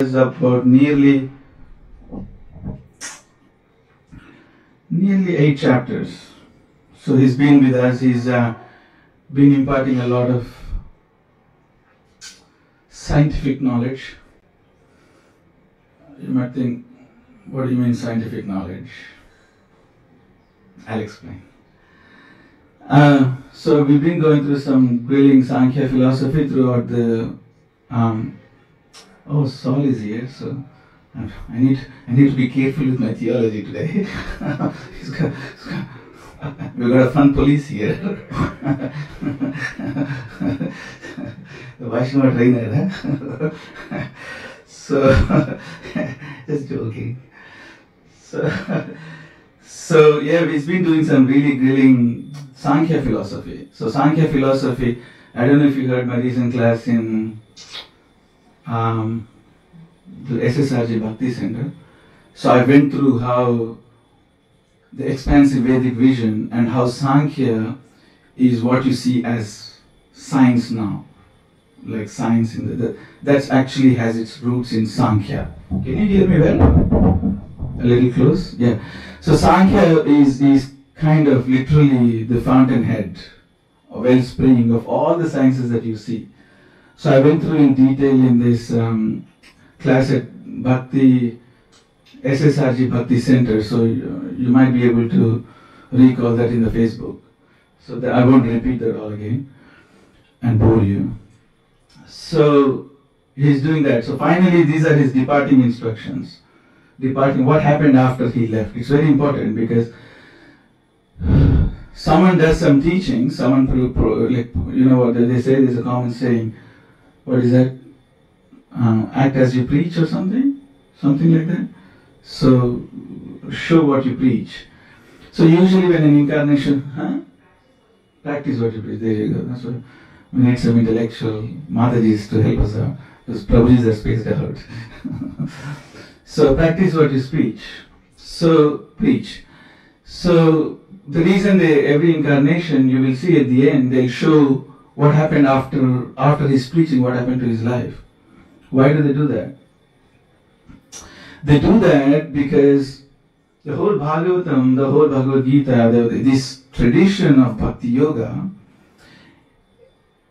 about nearly nearly eight chapters. So he's been with us. He's uh, been imparting a lot of scientific knowledge. You might think, what do you mean scientific knowledge? I'll explain. Uh, so we've been going through some grilling Sankhya philosophy throughout the. Um, oh, Saul is here, so I need I need to be careful with my theology today. He's got, he's got, we've got a fun police here. the Vaishnava trainer. Huh? so just joking. So so yeah, he's been doing some really grilling Sankhya philosophy. So Sankhya philosophy, I don't know if you heard my recent class in um, the SSRG Bhakti Center. So I went through how the expansive Vedic vision and how Sankhya is what you see as science now. Like science in the, the that actually has its roots in Sankhya. Can you hear me well? A little close? Yeah. So Sankhya is, is kind of literally the fountainhead, a wellspring of all the sciences that you see. So I went through in detail in this um, class at Bhakti, SSRG Bhakti Center, so you, you might be able to recall that in the Facebook. So that I won't repeat that all again and bore you. So he's doing that. So finally, these are his departing instructions. Departing, what happened after he left? It's very important because someone does some teaching, someone, pro, pro, like, you know what they say, there's a common saying, what is that? Act as you preach or something? Something like that? So, show what you preach. So, usually when an incarnation, huh? Practice what you preach. There you go. That's what we need some intellectual Matajis to help us out. Because Prabhuji are spaced out. so, practice what you preach. So, preach. So, the reason they, every incarnation you will see at the end, they'll show what happened after, after his preaching, what happened to his life. Why do they do that? They do that because the whole Bhagavatam, the whole Bhagavad Gita, this tradition of Bhakti Yoga,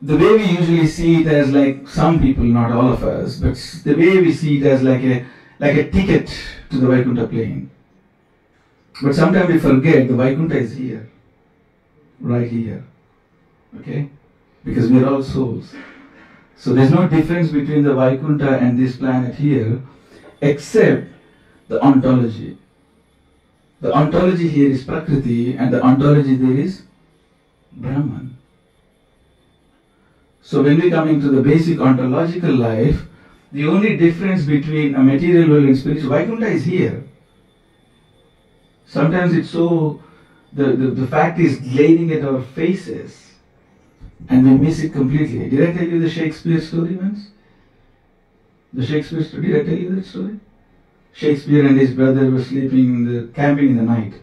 the way we usually see it as like some people, not all of us, but the way we see it as like a like a ticket to the Vaikuntha plane. But sometimes we forget the Vaikuntha is here, right here. Okay? Because we are all souls. So there's no difference between the Vaikuntha and this planet here, except the ontology. The ontology here is Prakriti, and the ontology there is Brahman. So when we come into the basic ontological life, the only difference between a material world and spiritual, Vaikuntha is here. Sometimes it's so, the, the, the fact is glazing at our faces and we miss it completely. Did I tell you the Shakespeare story once? The Shakespeare story, did I tell you that story? Shakespeare and his brother were sleeping in the, camping in the night.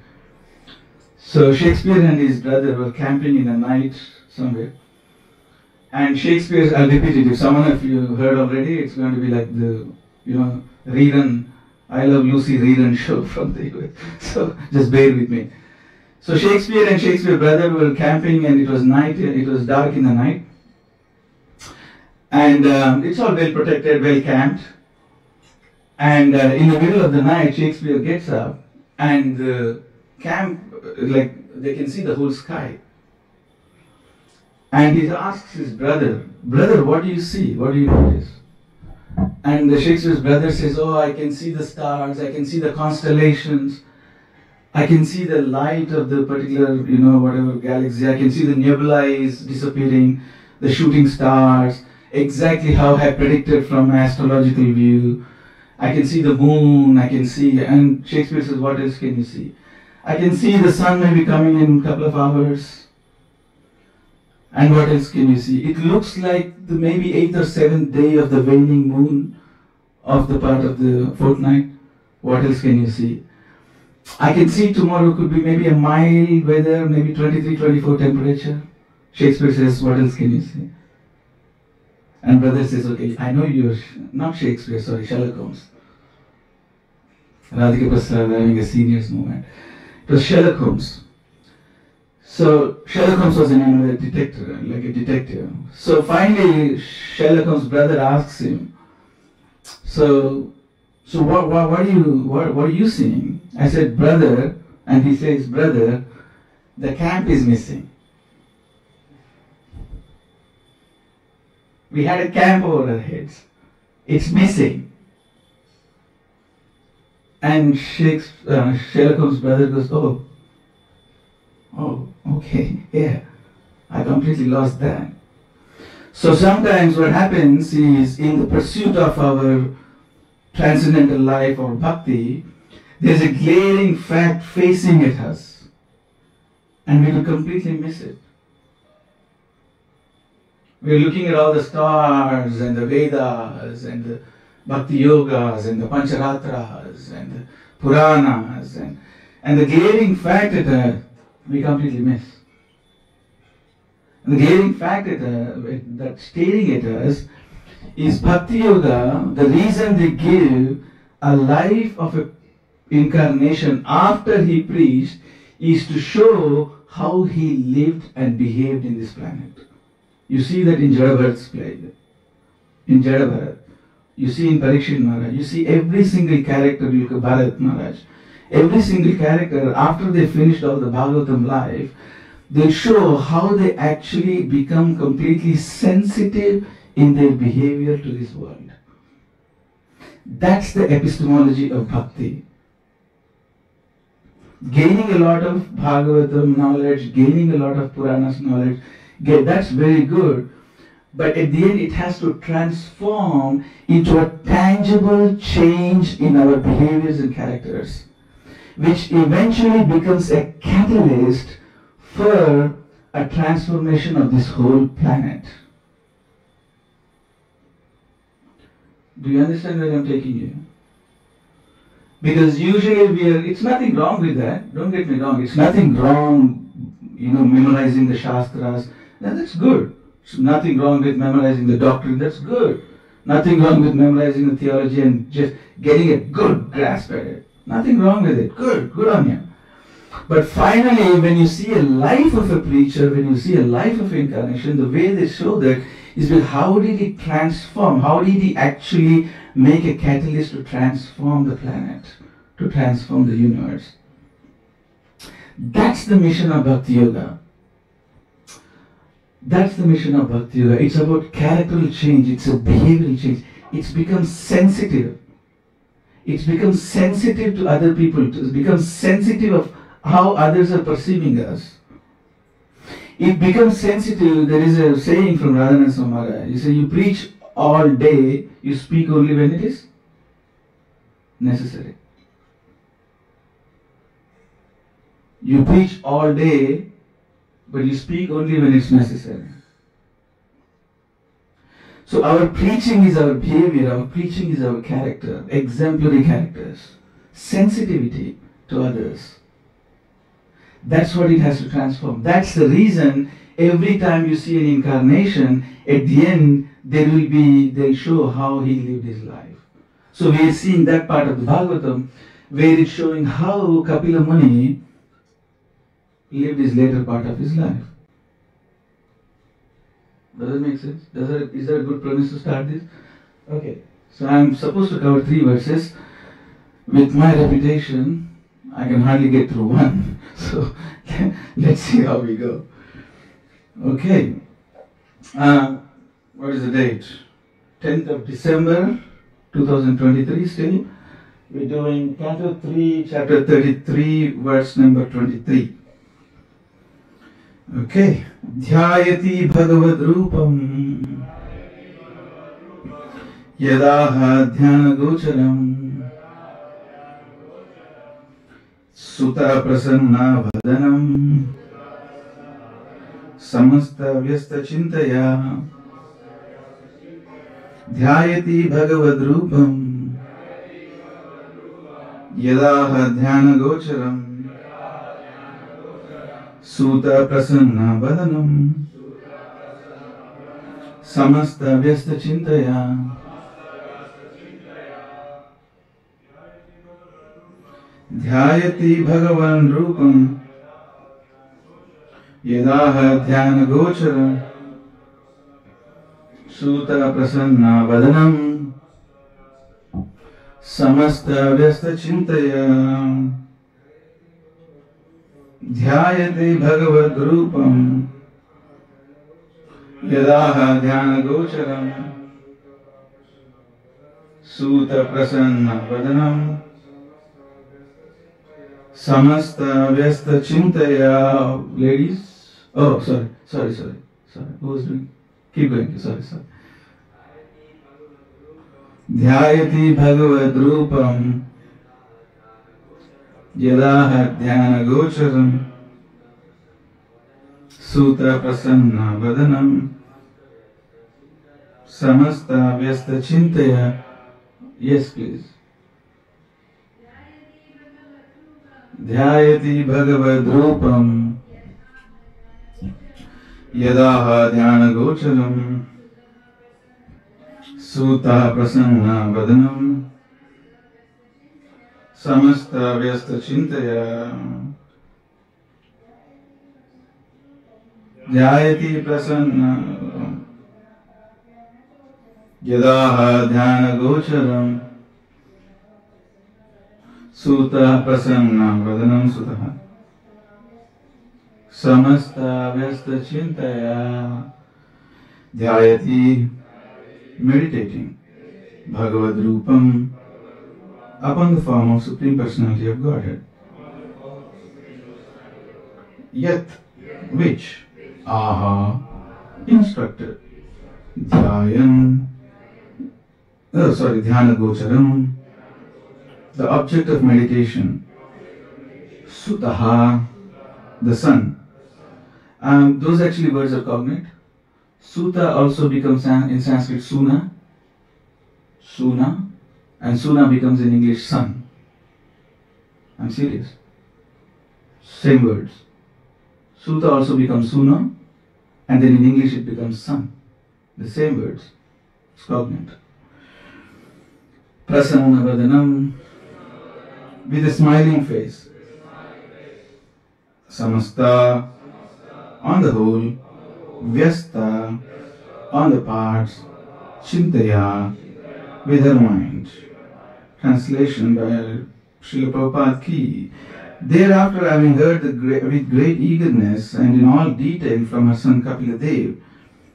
So Shakespeare and his brother were camping in the night somewhere. And Shakespeare, I'll repeat it, if someone of you heard already, it's going to be like the, you know, rerun, I Love Lucy rerun show from the US. So just bear with me. So Shakespeare and Shakespeare brother were camping and it was night, it was dark in the night. And um, it's all well protected, well camped. And uh, in the middle of the night, Shakespeare gets up and the camp, like they can see the whole sky. And he asks his brother, Brother, what do you see? What do you notice? And the Shakespeare's brother says, Oh, I can see the stars, I can see the constellations, I can see the light of the particular, you know, whatever galaxy, I can see the nebulae disappearing, the shooting stars, exactly how I predicted from an astrological view. I can see the moon, I can see, and Shakespeare says, What else can you see? I can see the sun may be coming in a couple of hours. And what else can you see? It looks like the maybe eighth or seventh day of the waning moon of the part of the fortnight. What else can you see? I can see tomorrow could be maybe a mild weather, maybe 23, 24 temperature. Shakespeare says, what else can you see? And brother says, okay, I know you're not Shakespeare, sorry, Sherlock Holmes. Radhika Prasad having a seniors moment. It was Sherlock Holmes. So Sherlock Holmes was an you detective, like a detective. So finally, Sherlock Holmes' brother asks him, "So, so what, what, what are you, what, what are you seeing?" I said, "Brother," and he says, "Brother, the camp is missing. We had a camp over our heads. It's missing." And Shakespeare, uh, Sherlock Holmes' brother goes, "Oh." Oh, okay, yeah. I completely lost that. So sometimes what happens is in the pursuit of our transcendental life or bhakti, there's a glaring fact facing at us. And we will completely miss it. We're looking at all the stars and the Vedas and the Bhakti Yogas and the Pancharatras and the Puranas and, and the glaring fact that uh, we completely miss. And the glaring fact that, uh, that staring at us is Bhakti Yoga, the reason they give a life of a incarnation after he preached is to show how he lived and behaved in this planet. You see that in Jadabharat's play, in Jadabharat. You see in Parikshit Maharaj, you see every single character, you look at Bharat Maharaj, every single character, after they finished all the Bhagavatam life, they show how they actually become completely sensitive in their behavior to this world. That's the epistemology of bhakti. Gaining a lot of Bhagavatam knowledge, gaining a lot of Puranas knowledge, that's very good. But at the end, it has to transform into a tangible change in our behaviors and characters which eventually becomes a catalyst for a transformation of this whole planet. Do you understand where I'm taking you? Because usually we are, it's nothing wrong with that, don't get me wrong, it's nothing wrong, you know, memorizing the Shastras, that's good. It's nothing wrong with memorizing the doctrine, that's good. Nothing wrong with memorizing the theology and just getting a good grasp at it. Nothing wrong with it. Good, good on you. But finally, when you see a life of a preacher, when you see a life of incarnation, the way they show that is with how did he transform? How did he actually make a catalyst to transform the planet, to transform the universe? That's the mission of Bhakti Yoga. That's the mission of Bhakti Yoga. It's about characteral change, it's a behavioral change. It's become sensitive it's become sensitive to other people, it becomes sensitive of how others are perceiving us. It becomes sensitive, there is a saying from Radhanath Samara, you say you preach all day, you speak only when it is necessary. You preach all day, but you speak only when it's necessary. So our preaching is our behavior, our preaching is our character, exemplary characters, sensitivity to others. That's what it has to transform. That's the reason every time you see an incarnation, at the end there will be, they show how he lived his life. So we are seeing that part of the Bhagavatam where it's showing how Kapila Muni lived his later part of his life. Does that make sense? Does that, is that a good premise to start this? Okay. So I'm supposed to cover three verses. With my reputation, I can hardly get through one So let's see how we go. Okay. Uh, what is the date? 10th of December 2023 still. We're doing Canto 3, chapter 33, verse number 23. Okay. ध्यायति भगवद्रूपम् यदाह ध्यानगोचरम् सुतप्रसन्ना वदनम् समस्तव्यस्तचिन्तया ध्यायति भगवद्रूपम् यदाह ध्यानगोचरम् सूतप्रसन्नवदनम् समस्तव्यस्तचिन्तया ध्यायति भगवन् रूपम्। यदाह ध्यानगोचरम् सूतप्रसन्नवदनम् समस्तव्यस्तचिन्तया ध्यायते भगवद्रूपम् यदाह ध्यानगोचरम् सूतप्रसन्नवदनम् समस्तव्यस्तचिन्तया ladies oh sorry sorry sorry sorry who was doing keep going sorry sorry ध्यायति भगवद्रूपम् यदाह ध्यानगोचरम् सूत्रप्रसन्नवदनम् समस्तव्यस्तचिन्तया yes please ध्यायति भगवद्रूपम्। यदाह ध्यानगोचरम् सूतः प्रसन्नवदनम् समस्तव्यस्तचिन्तया ध्यायति प्रसन्न। यदाह ध्यानगोचरम् सूतः प्रसन्नवदनं सुतः समस्तव्यस्तचिन्तया ध्यायति meditating Bhagavad Rupam upon the form of Supreme Personality of Godhead. Yet, which? Aha, instructed. Dhyayan, oh sorry, Dhyana Gocharam, the object of meditation. Sutaha, the sun. Um, those actually words are cognate. Suta also becomes in Sanskrit Suna, Suna, and Suna becomes in English sun. I'm serious. Same words. Suta also becomes Suna, and then in English it becomes sun. The same words. It's cognate. Prasanna with a smiling face. Samasta, on the whole, Vyasta, on the parts, Chintaya, with her mind. Translation by Srila Prabhupada Ki. Thereafter, having heard great, with great eagerness and in all detail from her son Kapila Dev,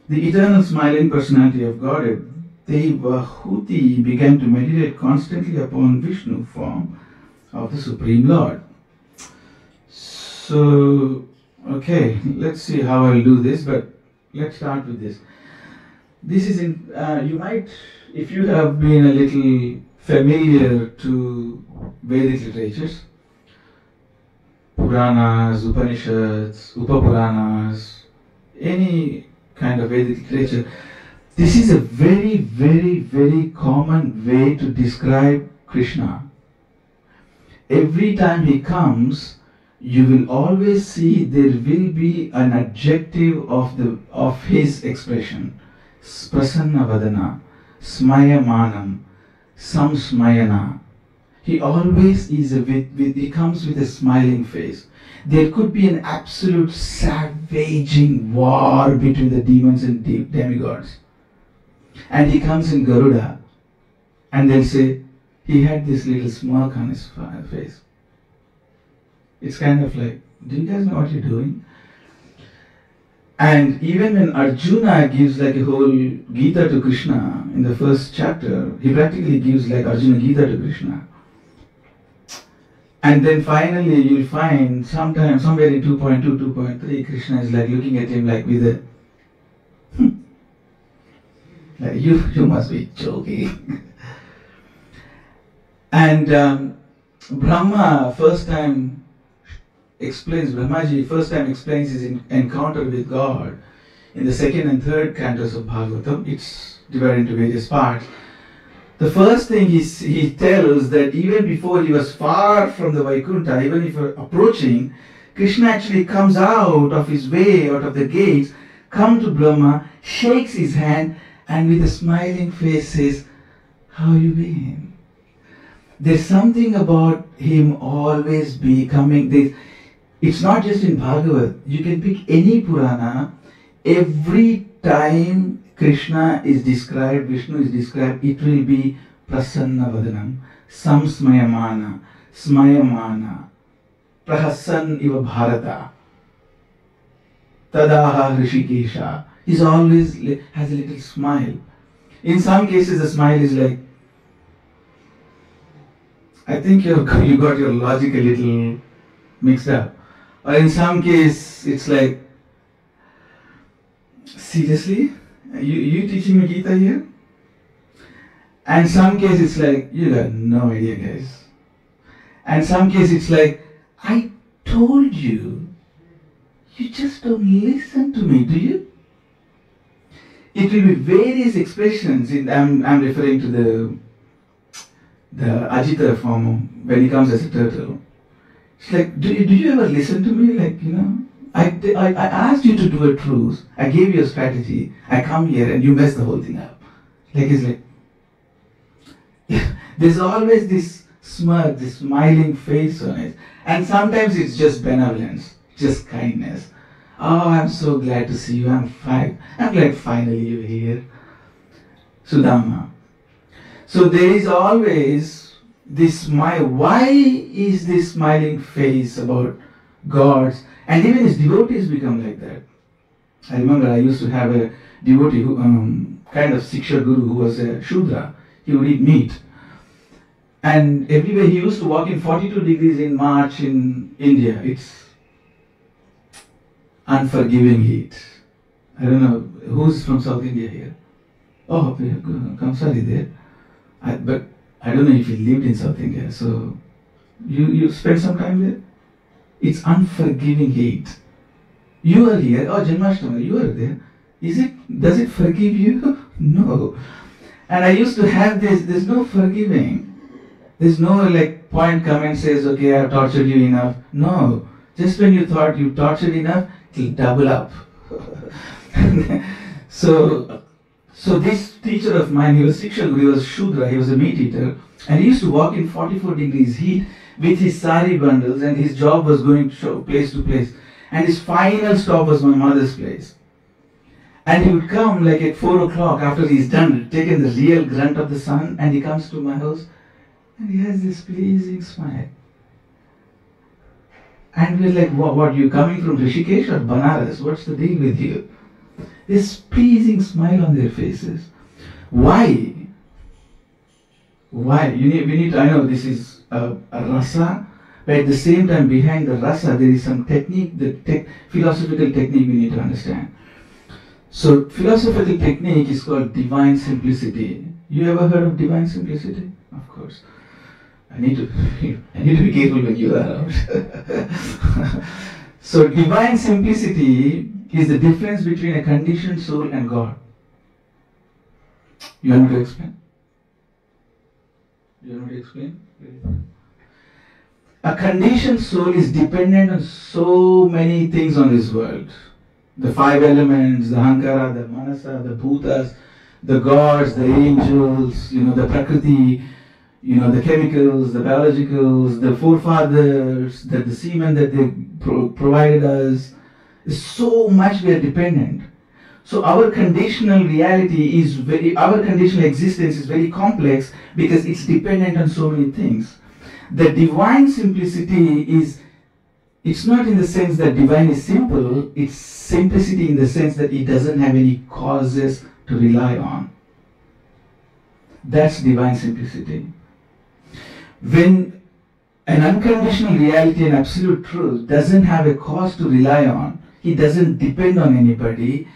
the eternal smiling personality of Godhead, Devahuti began to meditate constantly upon Vishnu form of the Supreme Lord. So, okay, let's see how I'll do this, but let's start with this. This is in, uh, you might, if you have been a little familiar to Vedic literatures, Puranas, Upanishads, Upapuranas, any kind of Vedic literature, this is a very, very, very common way to describe Krishna. Every time he comes, you will always see there will be an adjective of the of his expression. Prasanna Vadana, Smayamanam, Samsmayana. He always is a with, with he comes with a smiling face. There could be an absolute savaging war between the demons and de- demigods. And he comes in Garuda and they'll say, he had this little smirk on his face. It's kind of like, do you guys know what you're doing? And even when Arjuna gives like a whole Gita to Krishna in the first chapter, he practically gives like Arjuna Gita to Krishna. And then finally you'll find sometime, somewhere in 2.2, 2.3, Krishna is like looking at him like with a, hmm. like you, you must be joking. and um, Brahma first time explains, Brahmaji first time explains his encounter with God in the second and third cantos of Bhagavatam. It's divided into various parts. The first thing he, he tells that even before he was far from the Vaikuntha, even if approaching, Krishna actually comes out of his way, out of the gates, come to Brahma, shakes his hand, and with a smiling face says, How you been? There's something about him always becoming this. It's not just in Bhagavad. You can pick any Purana. Every time Krishna is described, Vishnu is described, it will be Prasanna Vadanam, Samsmayamana, Smayamana, Prahasan Iva Bharata, Tadaha Rishikesha. He's always has a little smile. In some cases, the smile is like, I think you you got your logic a little mixed up. Or in some case, it's like, seriously, you you teaching me Gita here? And some case it's like, you got no idea, guys. And some case it's like, I told you, you just don't listen to me, do you? It will be various expressions. In, I'm, I'm referring to the the Ajita form when he comes as a turtle. It's like, do you, do you ever listen to me? Like, you know, I, I, I asked you to do a truce. I gave you a strategy. I come here and you mess the whole thing up. Like, it's like, there's always this smirk, this smiling face on it. And sometimes it's just benevolence, just kindness. Oh, I'm so glad to see you. I'm fine. I'm glad finally you're here. Sudama. So there is always this smile. Why is this smiling face about gods? And even his devotees become like that. I remember I used to have a devotee who, um, kind of Siksha Guru who was a Shudra. He would eat meat. And everywhere he used to walk in 42 degrees in March in India. It's unforgiving heat. I don't know who's from South India here. Oh, Kamsari there. I, but I don't know if you lived in South India. So you you spent some time there. It's unforgiving heat. You are here. Oh, Janmashtami, you are there. Is it? Does it forgive you? no. And I used to have this. There's no forgiving. There's no like point come and says, okay, I've tortured you enough. No. Just when you thought you tortured enough, it'll double up. so, so this teacher of mine, he was Siksha Guru, he was Shudra, he was a meat eater, and he used to walk in 44 degrees heat with his sari bundles, and his job was going to place to place. And his final stop was my mother's place. And he would come like at 4 o'clock after he's done, taken the real grunt of the sun, and he comes to my house and he has this pleasing smile. And we're like, what, what, you coming from Rishikesh or Banaras? What's the deal with you? This pleasing smile on their faces. Why? Why? You need, we need, I know this is a, a rasa, but at the same time, behind the rasa, there is some technique, the te- philosophical technique we need to understand. So, philosophical technique is called divine simplicity. You ever heard of divine simplicity? Of course. I need to I need to be careful when you are around. so divine simplicity is the difference between a conditioned soul and God. You want to explain? You want to explain? A conditioned soul is dependent on so many things on this world. The five elements, the Hankara, the Manasa, the Bhutas, the gods, the angels, you know, the Prakriti, you know, the chemicals, the biologicals, the forefathers, the, the semen that they pro- provided us. So much we are dependent. So our conditional reality is very, our conditional existence is very complex because it's dependent on so many things. The divine simplicity is, it's not in the sense that divine is simple, it's simplicity in the sense that it doesn't have any causes to rely on. That's divine simplicity when an unconditional reality and absolute truth doesn't have a cause to rely on, it doesn't depend on anybody,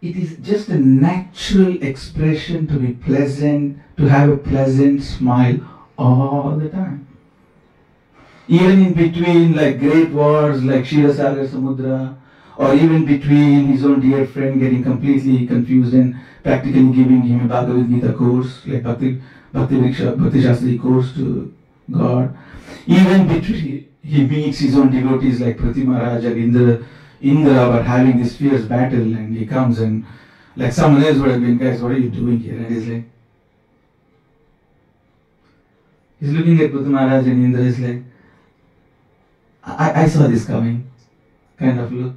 it is just a natural expression to be pleasant, to have a pleasant smile all the time. Even in between like great wars like Shirasagar Samudra, or even between his own dear friend getting completely confused and practically giving him a Bhagavad Gita course, like Bhakti Bhakti, Bhakti Shastri course to God. Even between he meets his own devotees like Prithu Maharaj Indra, Indra were having this fierce battle and he comes and like someone else would have been, guys, what are you doing here? And he's like, he's looking at Prithu Maharaj and Indra is like, I, I saw this coming, kind of look.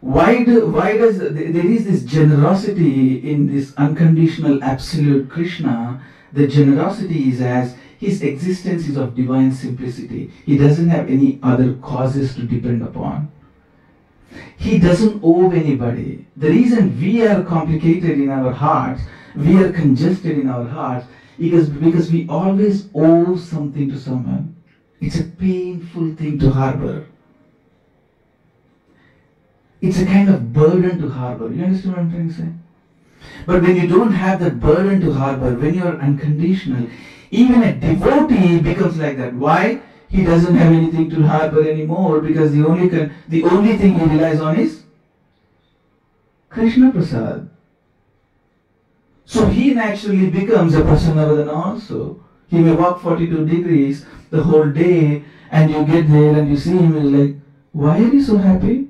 Why do, why does there is this generosity in this unconditional absolute Krishna? The generosity is as his existence is of divine simplicity. He doesn't have any other causes to depend upon. He doesn't owe anybody. The reason we are complicated in our hearts, we are congested in our hearts, because, because we always owe something to someone. It's a painful thing to harbor. It's a kind of burden to harbor. You understand what I'm trying to say? But when you don't have that burden to harbor, when you're unconditional, even a devotee becomes like that. Why? He doesn't have anything to harbor anymore because the only the only thing he relies on is Krishna Prasad. So he naturally becomes a Prasannavadana also. He may walk 42 degrees the whole day and you get there and you see him and like, why are you so happy?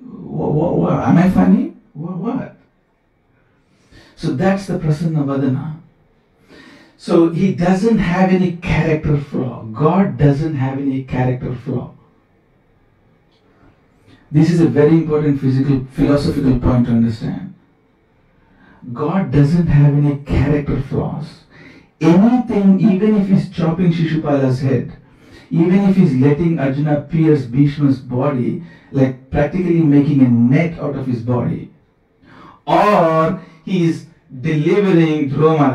What, what, what? Am I funny? What, what? So that's the Prasanna. So he doesn't have any character flaw. God doesn't have any character flaw. This is a very important physical philosophical point to understand. God doesn't have any character flaws. Anything, even if he's chopping Shishupala's head, even if he's letting Arjuna pierce Bhishma's body, like practically making a net out of his body, or he's delivering Dhruva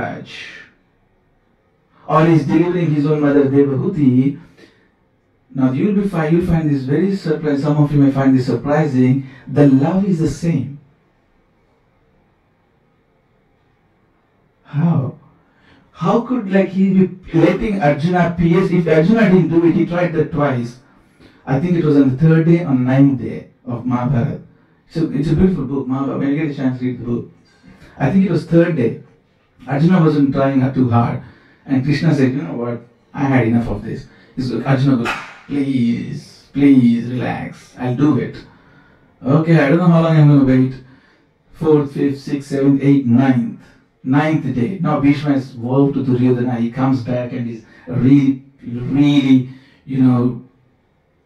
or he's delivering his own mother Devahuti, now you'll be fine, you'll find this very surprising, some of you may find this surprising, the love is the same. How? How could like he be letting Arjuna pierce? If Arjuna didn't do it, he tried that twice. I think it was on the third day or ninth day of Mahabharata. So it's a beautiful book, Mahabharata. When you get a chance, read the book. I think it was third day. Arjuna wasn't trying too hard. And Krishna said, you know what, I had enough of this. So Arjuna goes, please, please relax, I'll do it. Okay, I don't know how long I'm going to wait. Fourth, fifth, sixth, seventh, eighth, ninth. Ninth day. Now Bhishma is vowed to Duryodhana. He comes back and is really, really, you know,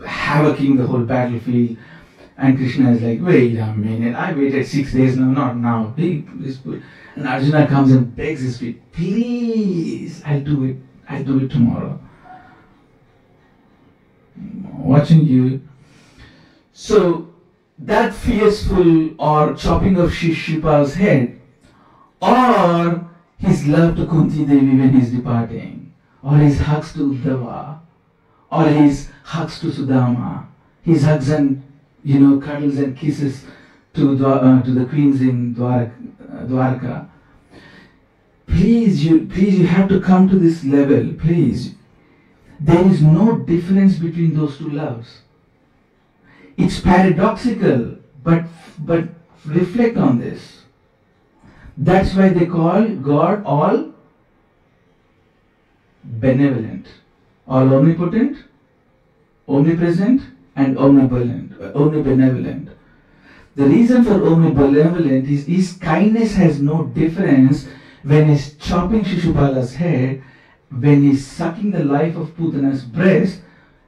havocing the whole battlefield. And Krishna is like, wait a minute, I waited six days now, not now. He, and Arjuna comes and begs his feet, please, I'll do it. I'll do it tomorrow. Watching you. So that fearful or chopping of Shishupal's head, or his love to Kunti Devi when he's departing, or his hugs to Uddhava, or his hugs to Sudama, his hugs and you know cuddles and kisses to uh, to the queens in Dwarka, uh, Dwarka. Please, you please you have to come to this level. Please, there is no difference between those two loves. It's paradoxical, but but reflect on this. That's why they call God all benevolent, all omnipotent, omnipresent, and uh, omnibenevolent. The reason for omnibenevolent is his kindness has no difference when he's chopping Shishupala's head, when he's sucking the life of Putana's breast,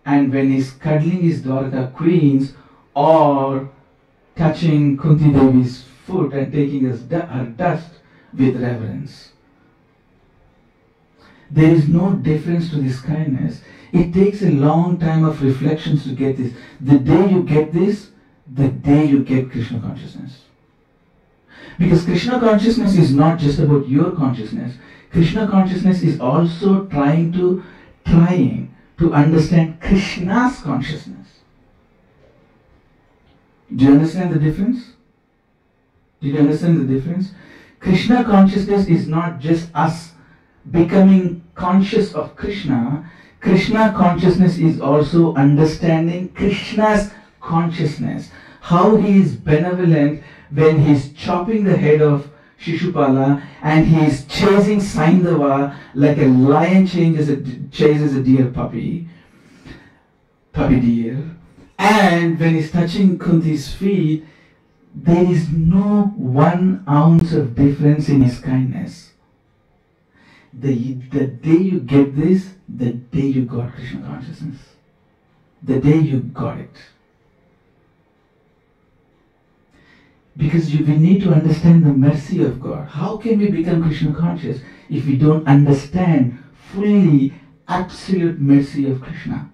and when he's cuddling his Dwarka queens, or touching Kunti Devi's foot and taking her dust with reverence. There is no difference to this kindness. It takes a long time of reflections to get this. The day you get this, the day you get Krishna consciousness. Because Krishna consciousness is not just about your consciousness. Krishna consciousness is also trying to trying to understand Krishna's consciousness. Do you understand the difference? Do you understand the difference? Krishna consciousness is not just us becoming conscious of Krishna. Krishna consciousness is also understanding Krishna's consciousness. How he is benevolent when he is chopping the head of Shishupala and he is chasing Saindava like a lion chases a, chases a deer puppy, puppy deer. And when he's touching Kunti's feet, there is no one ounce of difference in his kindness. The, the day you get this, the day you got Krishna consciousness. The day you got it. Because you, we need to understand the mercy of God. How can we become Krishna conscious if we don't understand fully absolute mercy of Krishna?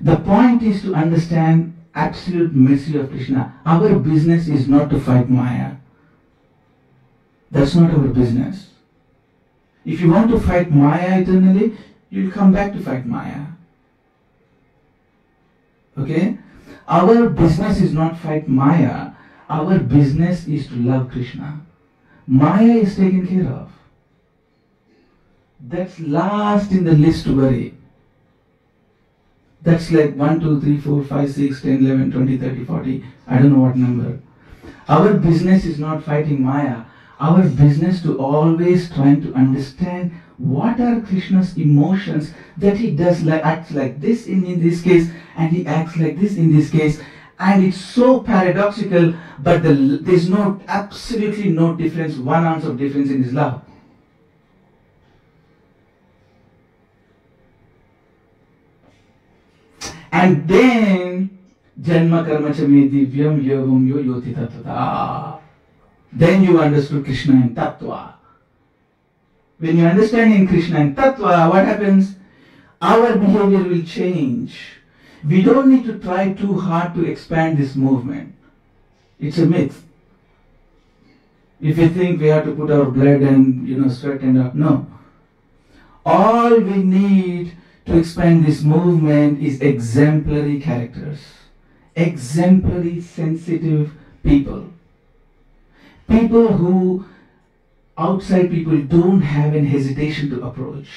The point is to understand absolute mercy of Krishna. Our business is not to fight Maya. That's not our business. If you want to fight Maya eternally, you'll come back to fight Maya. Okay? Our business is not fight Maya. Our business is to love Krishna. Maya is taken care of. That's last in the list to worry. That's like 1, 2, 3, 4, 5, 6, 10, 11, 20, 30, 40. I don't know what number. Our business is not fighting Maya. Our business to always trying to understand what are Krishna's emotions that he does like acts like this in, in this case and he acts like this in this case and it's so paradoxical but the, there's no absolutely no difference one ounce of difference in his love And then Janma Karma Chami Divyam Yovam Yo Yoti Tattva. Then you understood Krishna and Tattva. When you understand in Krishna and Tattva, what happens? Our behavior will change. We don't need to try too hard to expand this movement. It's a myth. If you think we have to put our blood and you know sweat and up, no. All we need to expand this movement is exemplary characters, exemplary sensitive people. People who outside people don't have any hesitation to approach.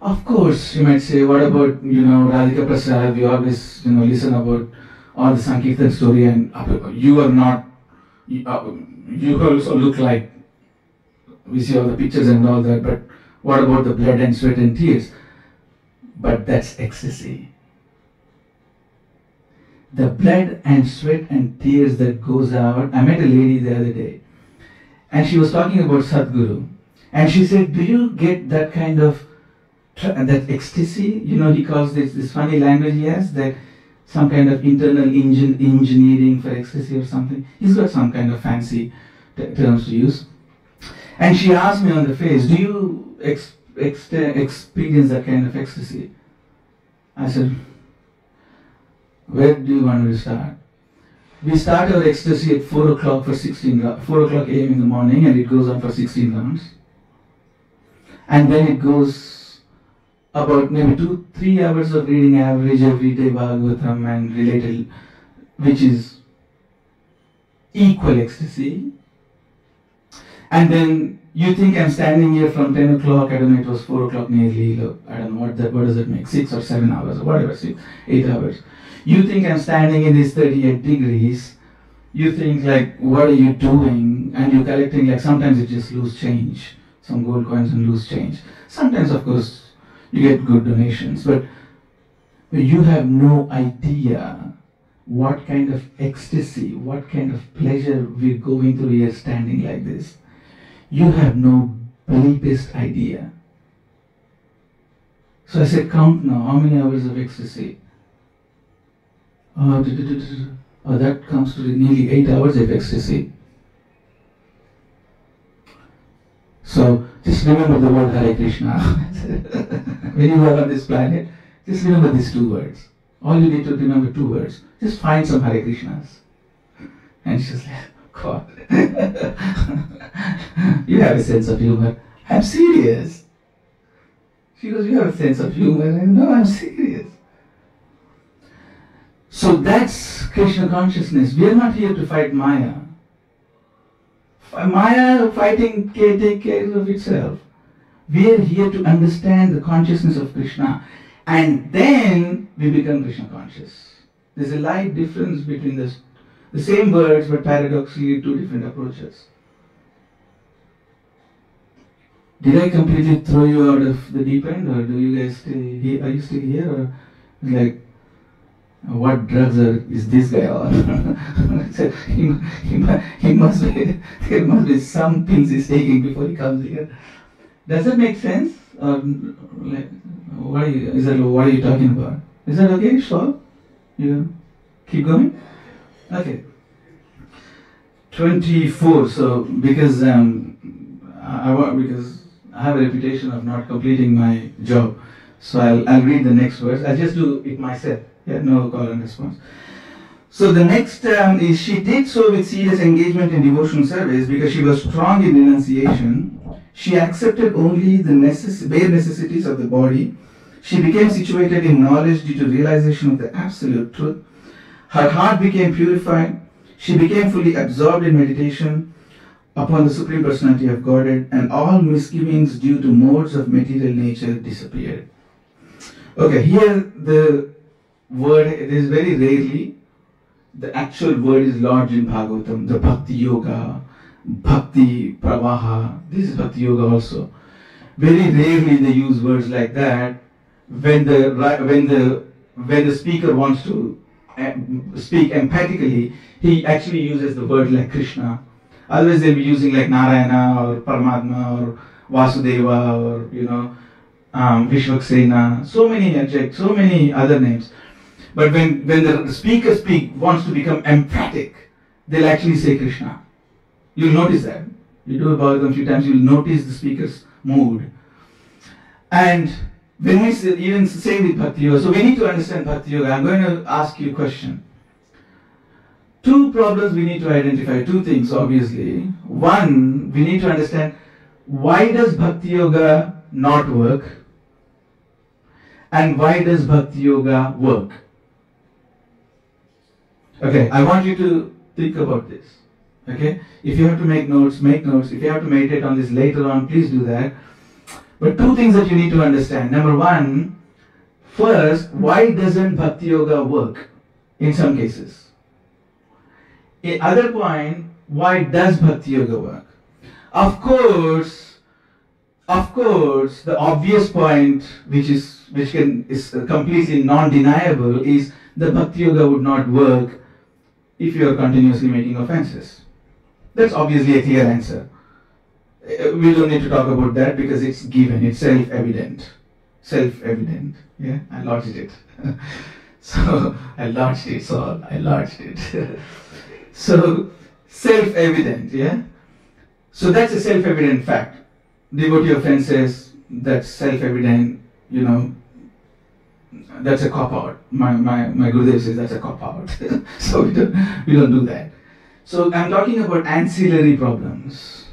Of course, you might say, what about, you know, Radhika Prasad? We always, you know, listen about all the Sankirtan story and you are not, you, uh, you also look like we see all the pictures and all that, but what about the blood and sweat and tears? But that's ecstasy. The blood and sweat and tears that goes out. I met a lady the other day, and she was talking about Sadhguru, and she said, "Do you get that kind of that ecstasy? You know, he calls this this funny language he has that." Some kind of internal engine engineering for ecstasy or something. He's got some kind of fancy terms to use. And she asked me on the face, Do you ex- ex- experience that kind of ecstasy? I said, Where do you want to start? We start our ecstasy at 4 o'clock for 16 4 o'clock a.m. in the morning and it goes on for 16 rounds. And then it goes about maybe 2 3 hours of reading average every day Bhagavatam and related, which is equal ecstasy. And then you think I'm standing here from 10 o'clock, I don't know, it was 4 o'clock nearly, look, I don't know what that, what does it make, 6 or 7 hours or whatever, 6, 8 hours. You think I'm standing in these 38 degrees, you think like, what are you doing? And you're collecting like, sometimes you just lose change, some gold coins and lose change. Sometimes, of course, you get good donations, but you have no idea what kind of ecstasy, what kind of pleasure we're going through here standing like this you have no bleepest idea. So I said, count now, how many hours of ecstasy? Oh, oh that comes to nearly eight hours of ecstasy. So just remember the word Hare Krishna. when you are on this planet, just remember these two words. All you need to remember two words. Just find some Hare Krishnas. And she's like, God. you have a sense of humor. I'm serious. She goes, You have a sense of humor. And no, I'm serious. So that's Krishna consciousness. We are not here to fight Maya. Maya fighting take care of itself. We are here to understand the consciousness of Krishna and then we become Krishna conscious. There's a light difference between this the same words, but paradoxically two different approaches. Did I completely throw you out of the deep end, or do you guys still? Are you still here, or like, what drugs are, is this guy on? so he, he, he must be, there must be some pills he's taking before he comes here. Does that make sense? Or like, what are you, is that, what are you talking about? Is that okay? Sure? You keep going? Okay. 24. So, because um, I, I because I have a reputation of not completing my job, so I'll, I'll read the next verse. I'll just do it myself. Yeah, no call and response. So the next um, is she did so with serious engagement in devotional service because she was strong in renunciation. She accepted only the necess- bare necessities of the body. She became situated in knowledge due to realization of the absolute truth. Her heart became purified. She became fully absorbed in meditation upon the Supreme Personality of Godhead, and all misgivings due to modes of material nature disappeared. Okay, here the word it is very rarely the actual word is lodged in Bhagavatam, the Bhakti Yoga, Bhakti Pravaha. This is Bhakti Yoga also. Very rarely they use words like that when the when the when the speaker wants to uh, speak emphatically. He actually uses the word like Krishna. Otherwise, they'll be using like Narayana or Paramatma or Vasudeva or you know um, Vishwaksena. So many adjectives, so many other names. But when, when the speaker speak wants to become emphatic, they'll actually say Krishna. You'll notice that. You do about them a few times, you'll notice the speaker's mood. And when we say, even say with Bhakti Yoga, so we need to understand Bhakti Yoga. I'm going to ask you a question. Two problems we need to identify, two things obviously. One, we need to understand why does Bhakti Yoga not work? And why does Bhakti Yoga work? Okay, I want you to think about this. Okay, if you have to make notes, make notes. If you have to meditate on this later on, please do that. But two things that you need to understand. Number one, first, why doesn't Bhakti Yoga work in some cases? In other point, why does Bhakti Yoga work? Of course, of course, the obvious point, which is which can is completely non-deniable, is the Bhakti Yoga would not work if you are continuously making offenses. That's obviously a clear answer. Uh, We don't need to talk about that because it's given, it's self-evident. Self-evident. Yeah, I lodged it. so I lodged it, so I lodged it. so self-evident, yeah? So that's a self-evident fact. Devotee offenses, that's self-evident, you know, that's a cop out. My, my, my Gurudev says that's a cop out. so we don't, we don't do that. So I'm talking about ancillary problems.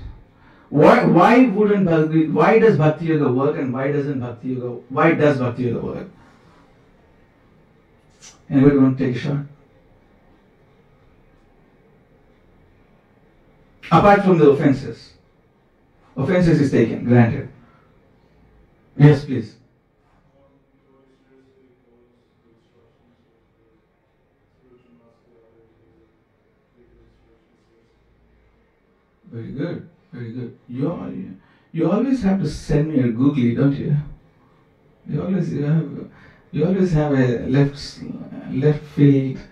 Why, why wouldn't Bhakti, why does Bhakti Yoga work and why doesn't Bhakti Yoga, why does Bhakti Yoga work? Anybody want to take a shot? Apart from the offenses. Offenses is taken, granted. Yes, please. Very good, very good. You, al- you always have to send me a googly, don't you? You always you have you always have a left left field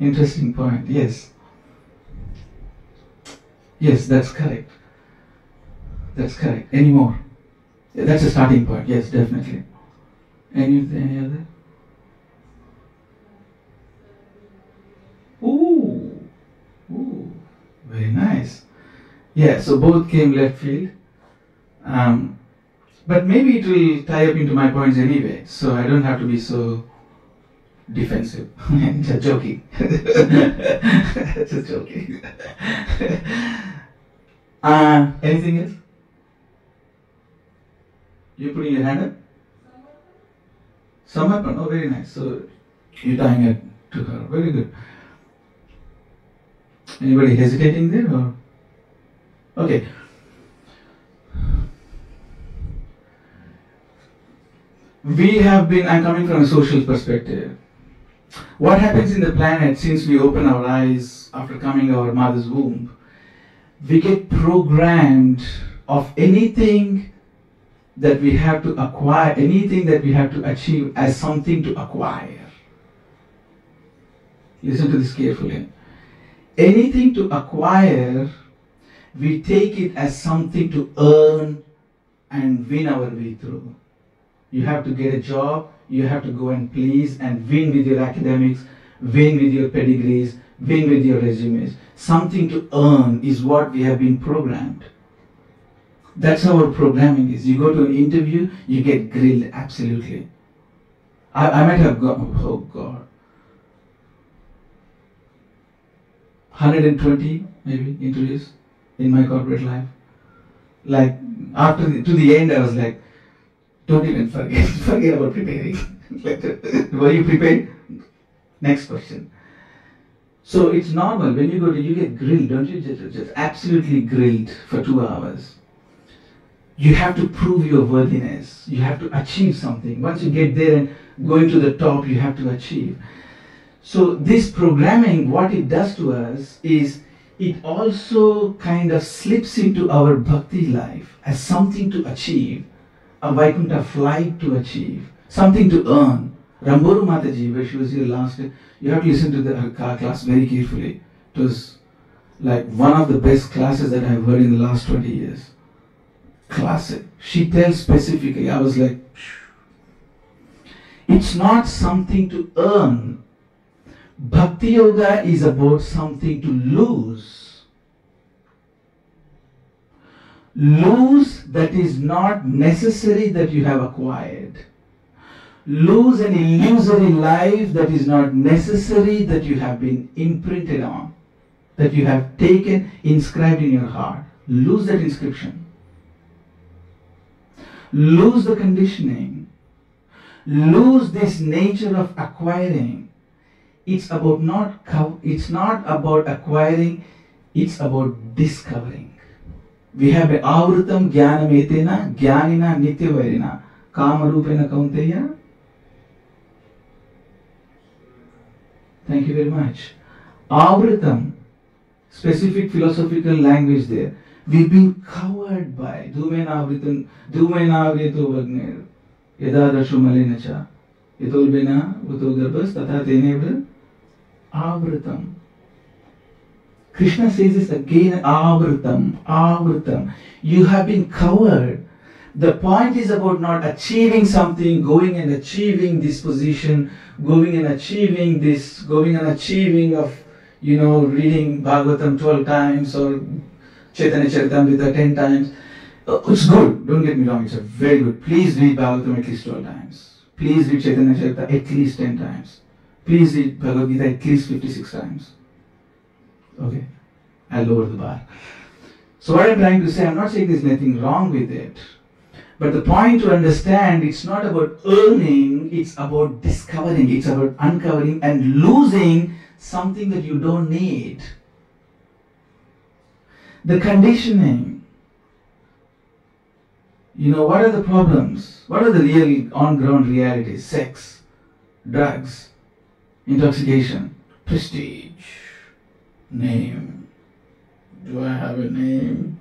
interesting point. Yes. Yes, that's correct. That's correct. Any more? That's a starting point. Yes, definitely. Any any other? Ooh, ooh, very nice. Yeah, so both came left field. Um, but maybe it will tie up into my points anyway, so I don't have to be so defensive. Just joking. Just joking. uh, anything else? You putting your hand up? Samarpan. Oh, very nice. So you're tying it to her. Very good. Anybody hesitating there or? Okay. We have been, I'm coming from a social perspective. What happens in the planet since we open our eyes after coming our mother's womb? We get programmed of anything that we have to acquire, anything that we have to achieve as something to acquire. Listen to this carefully. Anything to acquire, we take it as something to earn and win our way through. You have to get a job, you have to go and please and win with your academics, win with your pedigrees, win with your resumes. Something to earn is what we have been programmed. That's how our programming is. You go to an interview, you get grilled, absolutely. I, I might have gone, oh God, 120 maybe interviews in my corporate life. Like after the, to the end, I was like, don't even forget, forget about preparing. Were you prepared? Next question. So it's normal when you go to you get grilled, don't you? Just, just absolutely grilled for two hours. You have to prove your worthiness. You have to achieve something. Once you get there and going to the top, you have to achieve. So this programming, what it does to us is it also kind of slips into our bhakti life as something to achieve, a Vaikuntha flight to achieve, something to earn. Ramburu Mataji, where she was here last you have to listen to the, her class very carefully. It was like one of the best classes that I've heard in the last 20 years. Classic. She tells specifically, I was like, it's not something to earn Bhakti Yoga is about something to lose. Lose that is not necessary that you have acquired. Lose an illusory life that is not necessary that you have been imprinted on, that you have taken, inscribed in your heart. Lose that inscription. Lose the conditioning. Lose this nature of acquiring it's about not it's not about acquiring it's about discovering we have avrutam jnanam etena jnanina nityavarina kama rupena kaunteya thank you very much avrutam specific philosophical language there we've been covered by dhumena avritam dhumena avritu vagner yada dashu malinacha yatolbena uto garbhas tatha tenebra avritam. Krishna says this again, avritam, avritam. You have been covered. The point is about not achieving something, going and achieving this position, going and achieving this, going and achieving of, you know, reading Bhagavatam 12 times or Chaitanya Charitamrita 10 times. Uh, it's good, don't get me wrong, it's a very good. Please read Bhagavatam at least 12 times. Please read Chaitanya Charitamrita at least 10 times. Please read Bhagavad Gita at least 56 times. Okay? I'll lower the bar. So, what I'm trying to say, I'm not saying there's nothing wrong with it. But the point to understand, it's not about earning, it's about discovering, it's about uncovering and losing something that you don't need. The conditioning. You know, what are the problems? What are the real on ground realities? Sex, drugs, intoxication, prestige, name. Do I have a name?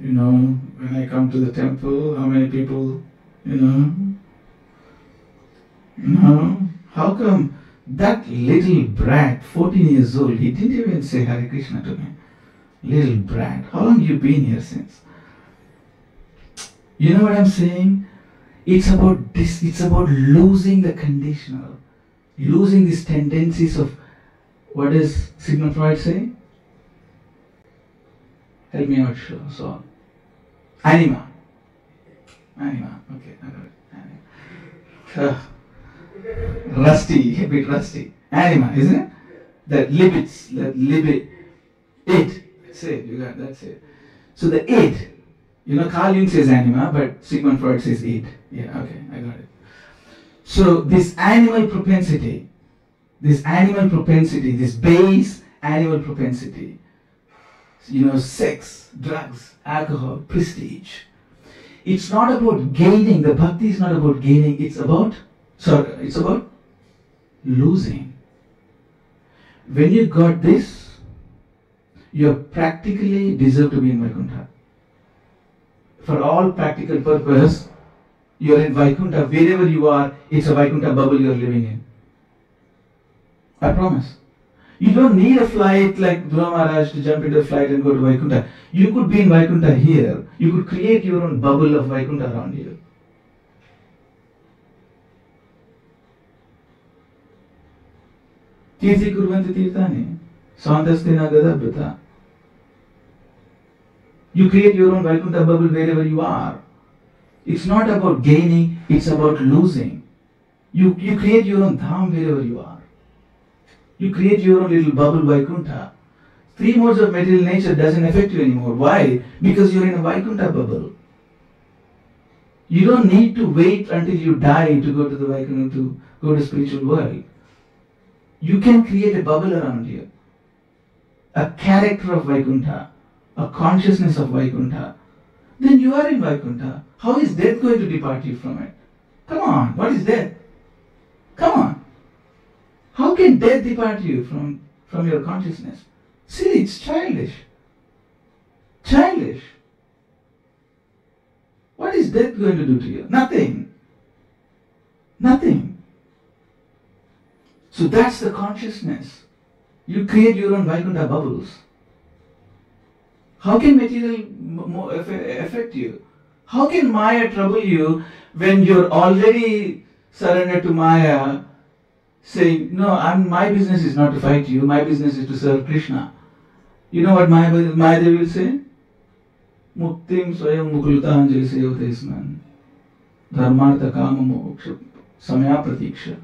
You know, when I come to the temple, how many people, you know? No. How come that little brat, 14 years old, he didn't even say Hare Krishna to me? Little brat. How long you been here since? You know what I'm saying? It's about this, it's about losing the conditional losing these tendencies of what does Sigmund Freud say? Help me out, sure. So, anima. Anima. Okay, I got it. Anima. Rusty, a bit rusty. Anima, isn't it? That libits, that libit, it. That's it. You got that's it. So the id. You know, Carl Jung says anima, but Sigmund Freud says id. Yeah, okay, I got it. So this animal propensity, this animal propensity, this base animal propensity, you know, sex, drugs, alcohol, prestige. It's not about gaining. The bhakti is not about gaining. It's about, sorry, it's about losing. When you got this, you practically deserve to be in Vaikuntha. for all practical purpose, you're in Vaikuntha. Wherever you are, it's a Vaikuntha bubble you're living in. I promise. You don't need a flight like Dhruva Maharaj to jump into a flight and go to Vaikuntha. You could be in Vaikuntha here. You could create your own bubble of Vaikuntha around you. तीर्थी कुर्वन्ति तीर्थानि स्वान्तस्ते न गदभ्युता You create your own Vaikuntha bubble wherever you are. It's not about gaining, it's about losing. You, you create your own dham wherever you are. You create your own little bubble Vaikuntha. Three modes of material nature doesn't affect you anymore. Why? Because you're in a Vaikuntha bubble. You don't need to wait until you die to go to the Vaikuntha, to go to spiritual world. You can create a bubble around you. A character of Vaikuntha a consciousness of Vaikuntha, then you are in Vaikuntha. How is death going to depart you from it? Come on, what is death? Come on. How can death depart you from, from your consciousness? See, it's childish. Childish. What is death going to do to you? Nothing. Nothing. So that's the consciousness. You create your own Vaikuntha bubbles. How can material affect you? How can Maya trouble you when you're already surrendered to Maya, saying, No, I'm, my business is not to fight you, my business is to serve Krishna? You know what Maya, Maya Devi will say? Muktim swayam mukulutanjali sevate Dharmartha kama moksha samaya pratiksha.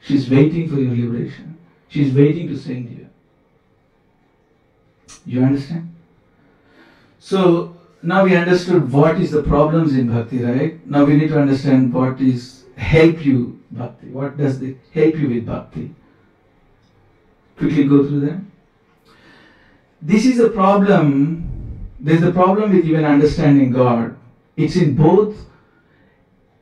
She's waiting for your liberation. She's waiting to send you. You understand? So now we understood what is the problems in bhakti, right? Now we need to understand what is help you bhakti. What does the help you with bhakti? Quickly go through them. This is a problem. There's a problem with even understanding God. It's in both.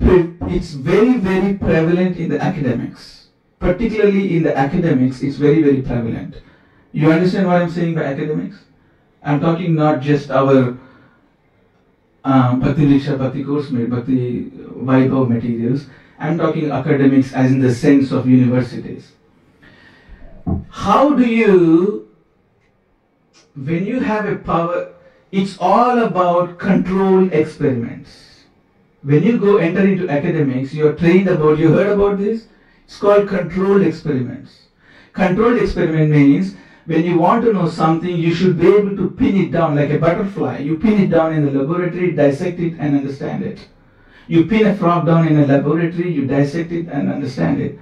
It's very, very prevalent in the academics. Particularly in the academics, it's very, very prevalent. You understand what I'm saying by academics? I'm talking not just our um, Bhakti Diksha, Bhakti course Bhakti Vaibhav materials. I'm talking academics as in the sense of universities. How do you, when you have a power, it's all about controlled experiments. When you go enter into academics, you're trained about, you heard about this? It's called controlled experiments. Controlled experiment means when you want to know something, you should be able to pin it down like a butterfly. You pin it down in the laboratory, dissect it, and understand it. You pin a frog down in a laboratory, you dissect it and understand it.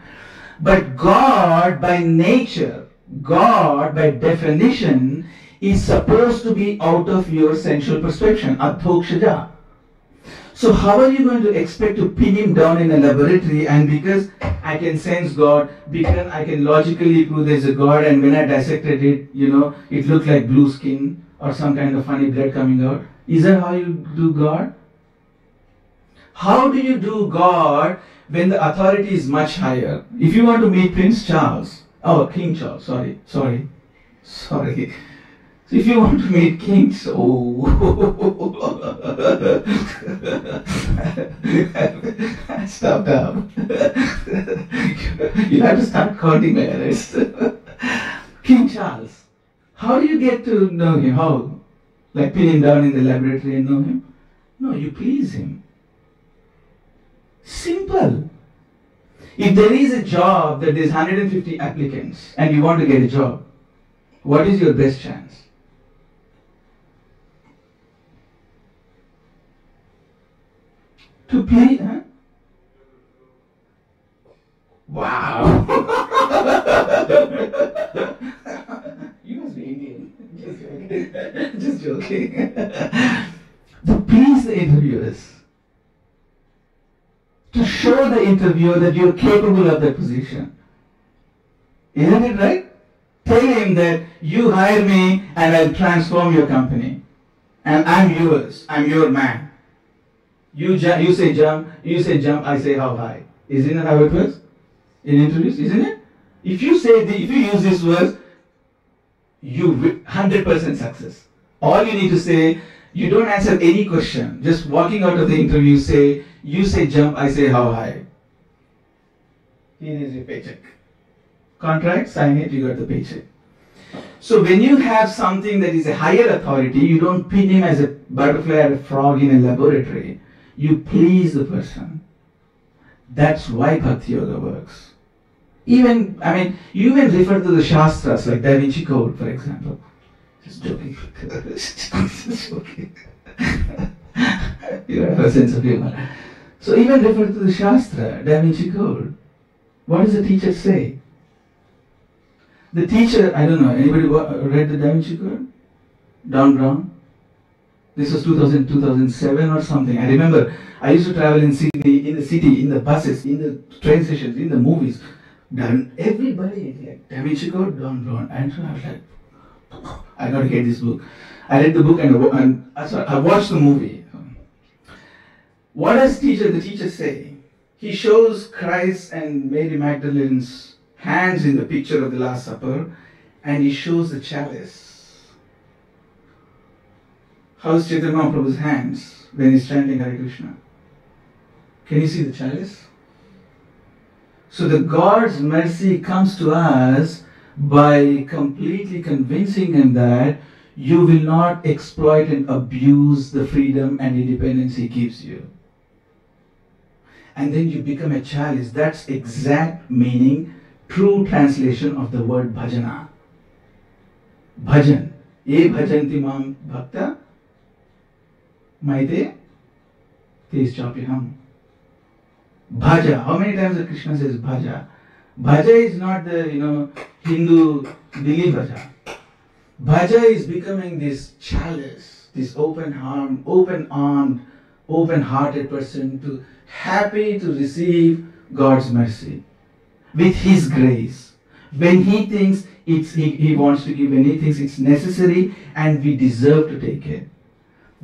But God, by nature, God, by definition, is supposed to be out of your sensual perception, adhokshaja. So how are you going to expect to pin him down in a laboratory and because I can sense God, because I can logically prove there's a God and when I dissected it, you know, it looked like blue skin or some kind of funny blood coming out. Is that how you do God? How do you do God when the authority is much higher? If you want to meet Prince Charles, oh, King Charles, sorry, sorry, sorry. So if you want to meet kings, oh, stop now. you have to start counting my errors. King Charles, how do you get to know him? How? Like pin him down in the laboratory and know him? No, you please him. Simple. If there is a job that there's 150 applicants and you want to get a job, what is your best chance? To play. Huh? Wow. you must be Indian. Just joking. Just joking. to please the interviewers. To show the interviewer that you're capable of that position. Isn't it right? Tell him that you hire me and I'll transform your company. And I'm yours. I'm your man. You, you say jump, you say jump, I say how high. Isn't that how it works? In interviews, isn't it? If you say the, if you use this word, you 100% success. All you need to say, you don't answer any question. Just walking out of the interview, say, you say jump, I say how high. Here is your paycheck. Contract, sign it, you got the paycheck. So when you have something that is a higher authority, you don't pin him as a butterfly or a frog in a laboratory. You please the person. That's why Bhakti Yoga works. Even, I mean, you even refer to the Shastras like Da Vinci Code, for example. Just joking. Just joking. you have a sense of humor. So even refer to the Shastra, Da Vinci Code. What does the teacher say? The teacher, I don't know, anybody read the Da Vinci Code? Dan Brown? This was 2000, 2007 or something. I remember I used to travel in in the city, in the buses, in the train stations, in the movies. Done everybody like Da Vinci Code, Dan Brown. And so I was like, I gotta get this book. I read the book and, and I watched the movie. What does teacher the teacher say? He shows Christ and Mary Magdalene's hands in the picture of the Last Supper, and he shows the chalice. How's Chaitanya Mahaprabhu's hands when he's chanting Hare Krishna? Can you see the chalice? So the God's mercy comes to us by completely convincing him that you will not exploit and abuse the freedom and independence he gives you. And then you become a chalice. That's exact meaning true translation of the word bhajana. Bhajan. Ye bhajanti mam bhakta maite tes chapiham. Bhaja. How many times the Krishna says bhaja? Bhaja is not the you know Hindu Dili bhaja. Bhaja is becoming this chalice, this open arm, open armed, open hearted person to happy to receive God's mercy with His grace. When He thinks it's, he, he wants to give, when He thinks it's necessary and we deserve to take it.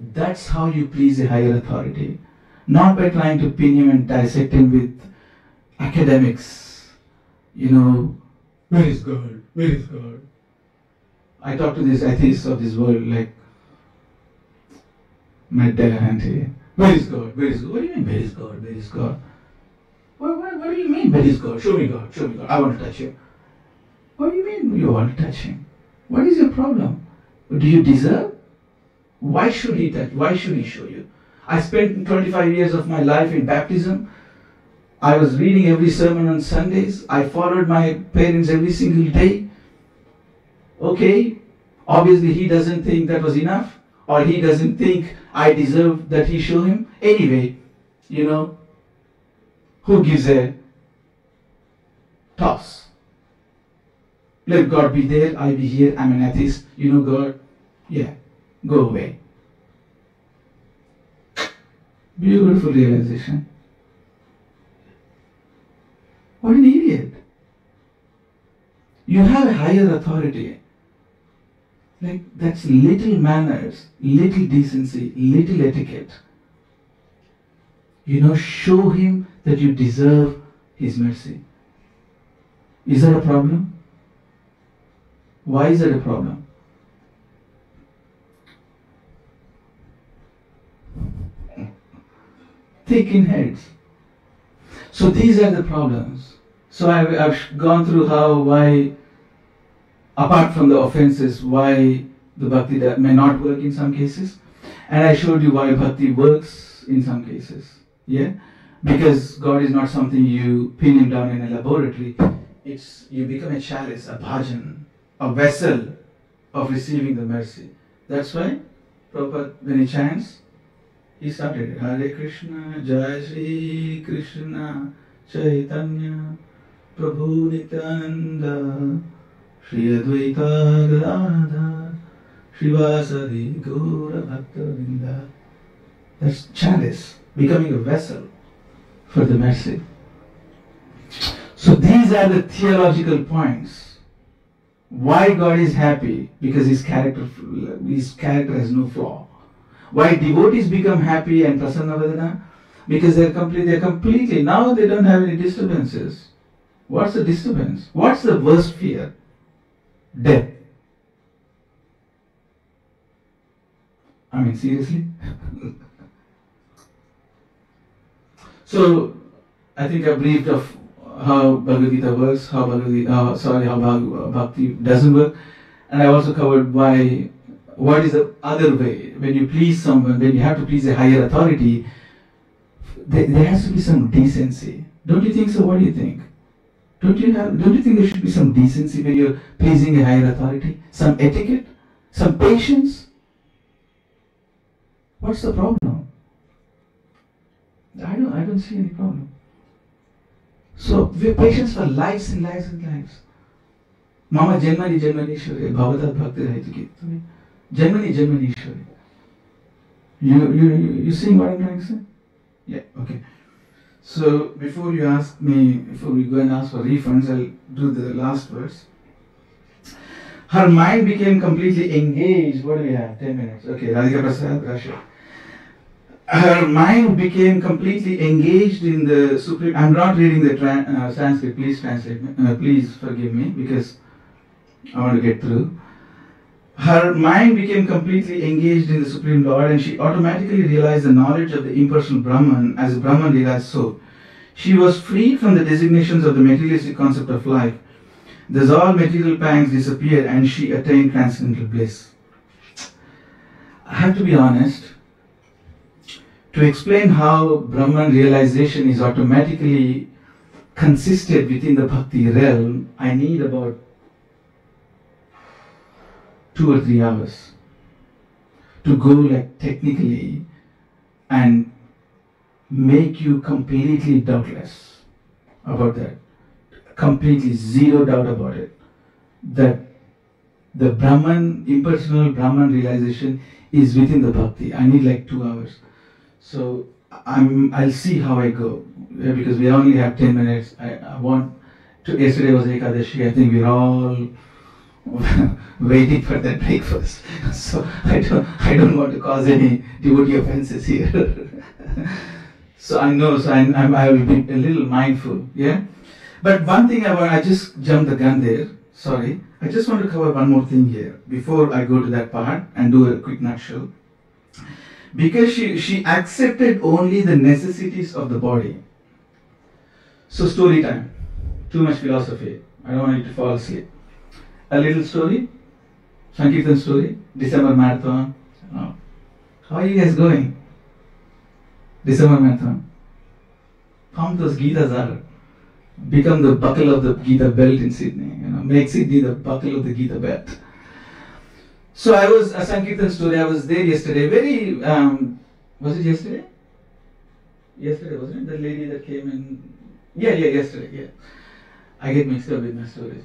That's how you please a higher authority. Not by trying to pin him and dissect him with academics. You know, where is God? Where is God? I talk to these atheists of this world like Matt Dillahunty. Where is God? Where is God? What do you mean, where is God? Where is God? What, what, what do you mean, where is God? Show me God, show me God. I want to touch Him. What do you mean you want to touch Him? What is your problem? Do you deserve? Why should He touch? Why should He show you? I spent 25 years of my life in baptism. I was reading every sermon on Sundays. I followed my parents every single day. Okay, obviously he doesn't think that was enough, or he doesn't think I deserve that he show him. Anyway, you know, who gives a toss? Let God be there, I be here, I'm an atheist. You know God? Yeah, go away. Beautiful realization. What an idiot. You have a higher authority. Like that's little manners, little decency, little etiquette. You know, show him that you deserve his mercy. Is that a problem? Why is that a problem? Thick in heads. So these are the problems. So I've, I've gone through how, why, apart from the offenses, why the bhakti that may not work in some cases. And I showed you why bhakti works in some cases. Yeah? Because God is not something you pin him down in a laboratory. It's you become a chalice, a bhajan, a vessel of receiving the mercy. That's why Prabhupada, when he chants, he started Hare Krishna, Jai Shri Krishna, Chaitanya, Prabhu Nityananda, Shri Advaita Gadadhar, Srivasadi Gaura Bhakta Vrinda. That's chalice, becoming a vessel for the mercy. So these are the theological points. Why God is happy? Because his character, his character has no flaw. Why devotees become happy and prasanna vedana? Because they're complete, they're completely, now they don't have any disturbances. What's the disturbance? What's the worst fear? Death. I mean, seriously? so, I think I briefed of how Bhagavad Gita works, how Bhagavad Gita, uh, sorry, how Bhag- Bhakti doesn't work, and I also covered why, what is the other way. When you please someone, when you have to please a higher authority, there, there has to be some decency. Don't you think so? What do you think? Don't you have? Don't you think there should be some decency when you're pleasing a higher authority? Some etiquette, some patience. What's the problem? I don't. I don't see any problem. So we're patients for lives and lives and lives. Mama Janmani Janmani Shwari, Bhavadat Bhakti Janmani Janmani Shwari. You, you, you, you seeing what I'm trying to say? Yeah, okay. So before you ask me, before we go and ask for refunds, I'll do the last verse. Her mind became completely engaged. What do we have? 10 minutes. Okay, Radhika Prasad, Russia. Her mind became completely engaged in the supreme. I'm not reading the tra- uh, Sanskrit. Please translate. Uh, please forgive me because I want to get through. Her mind became completely engaged in the Supreme Lord and she automatically realized the knowledge of the impersonal Brahman as Brahman realized so. She was freed from the designations of the materialistic concept of life. Thus all material pangs disappeared and she attained transcendental bliss. I have to be honest. To explain how Brahman realization is automatically consisted within the bhakti realm, I need about two or three hours to go like technically and make you completely doubtless about that completely zero doubt about it that the brahman impersonal brahman realization is within the bhakti. I need like two hours. So i'm i'll see how i go. Because we only have 10 minutes. I, I want to yesterday was ekadashi i think we're all waiting for that breakfast. So I don't, I don't want to cause any devotee offenses here. so I know, so I, I'm, I will be a little mindful, yeah. But one thing I want, I just jumped the gun there. Sorry, I just want to cover one more thing here before I go to that part and do a quick nutshell. Because she she accepted only the necessities of the body. So story time. Too much philosophy. I don't want you to fall asleep a little story, Sankirtan story, December marathon. Oh. How are you guys going? December marathon. Count those Gitas are become the buckle of the Gita belt in Sydney. You know, make Sydney the buckle of the Gita belt. So I was a Sankirtan story. I was there yesterday. Very um, was it yesterday? Yesterday wasn't it? The lady that came in. Yeah, yeah, yesterday. Yeah, I get mixed up with my stories.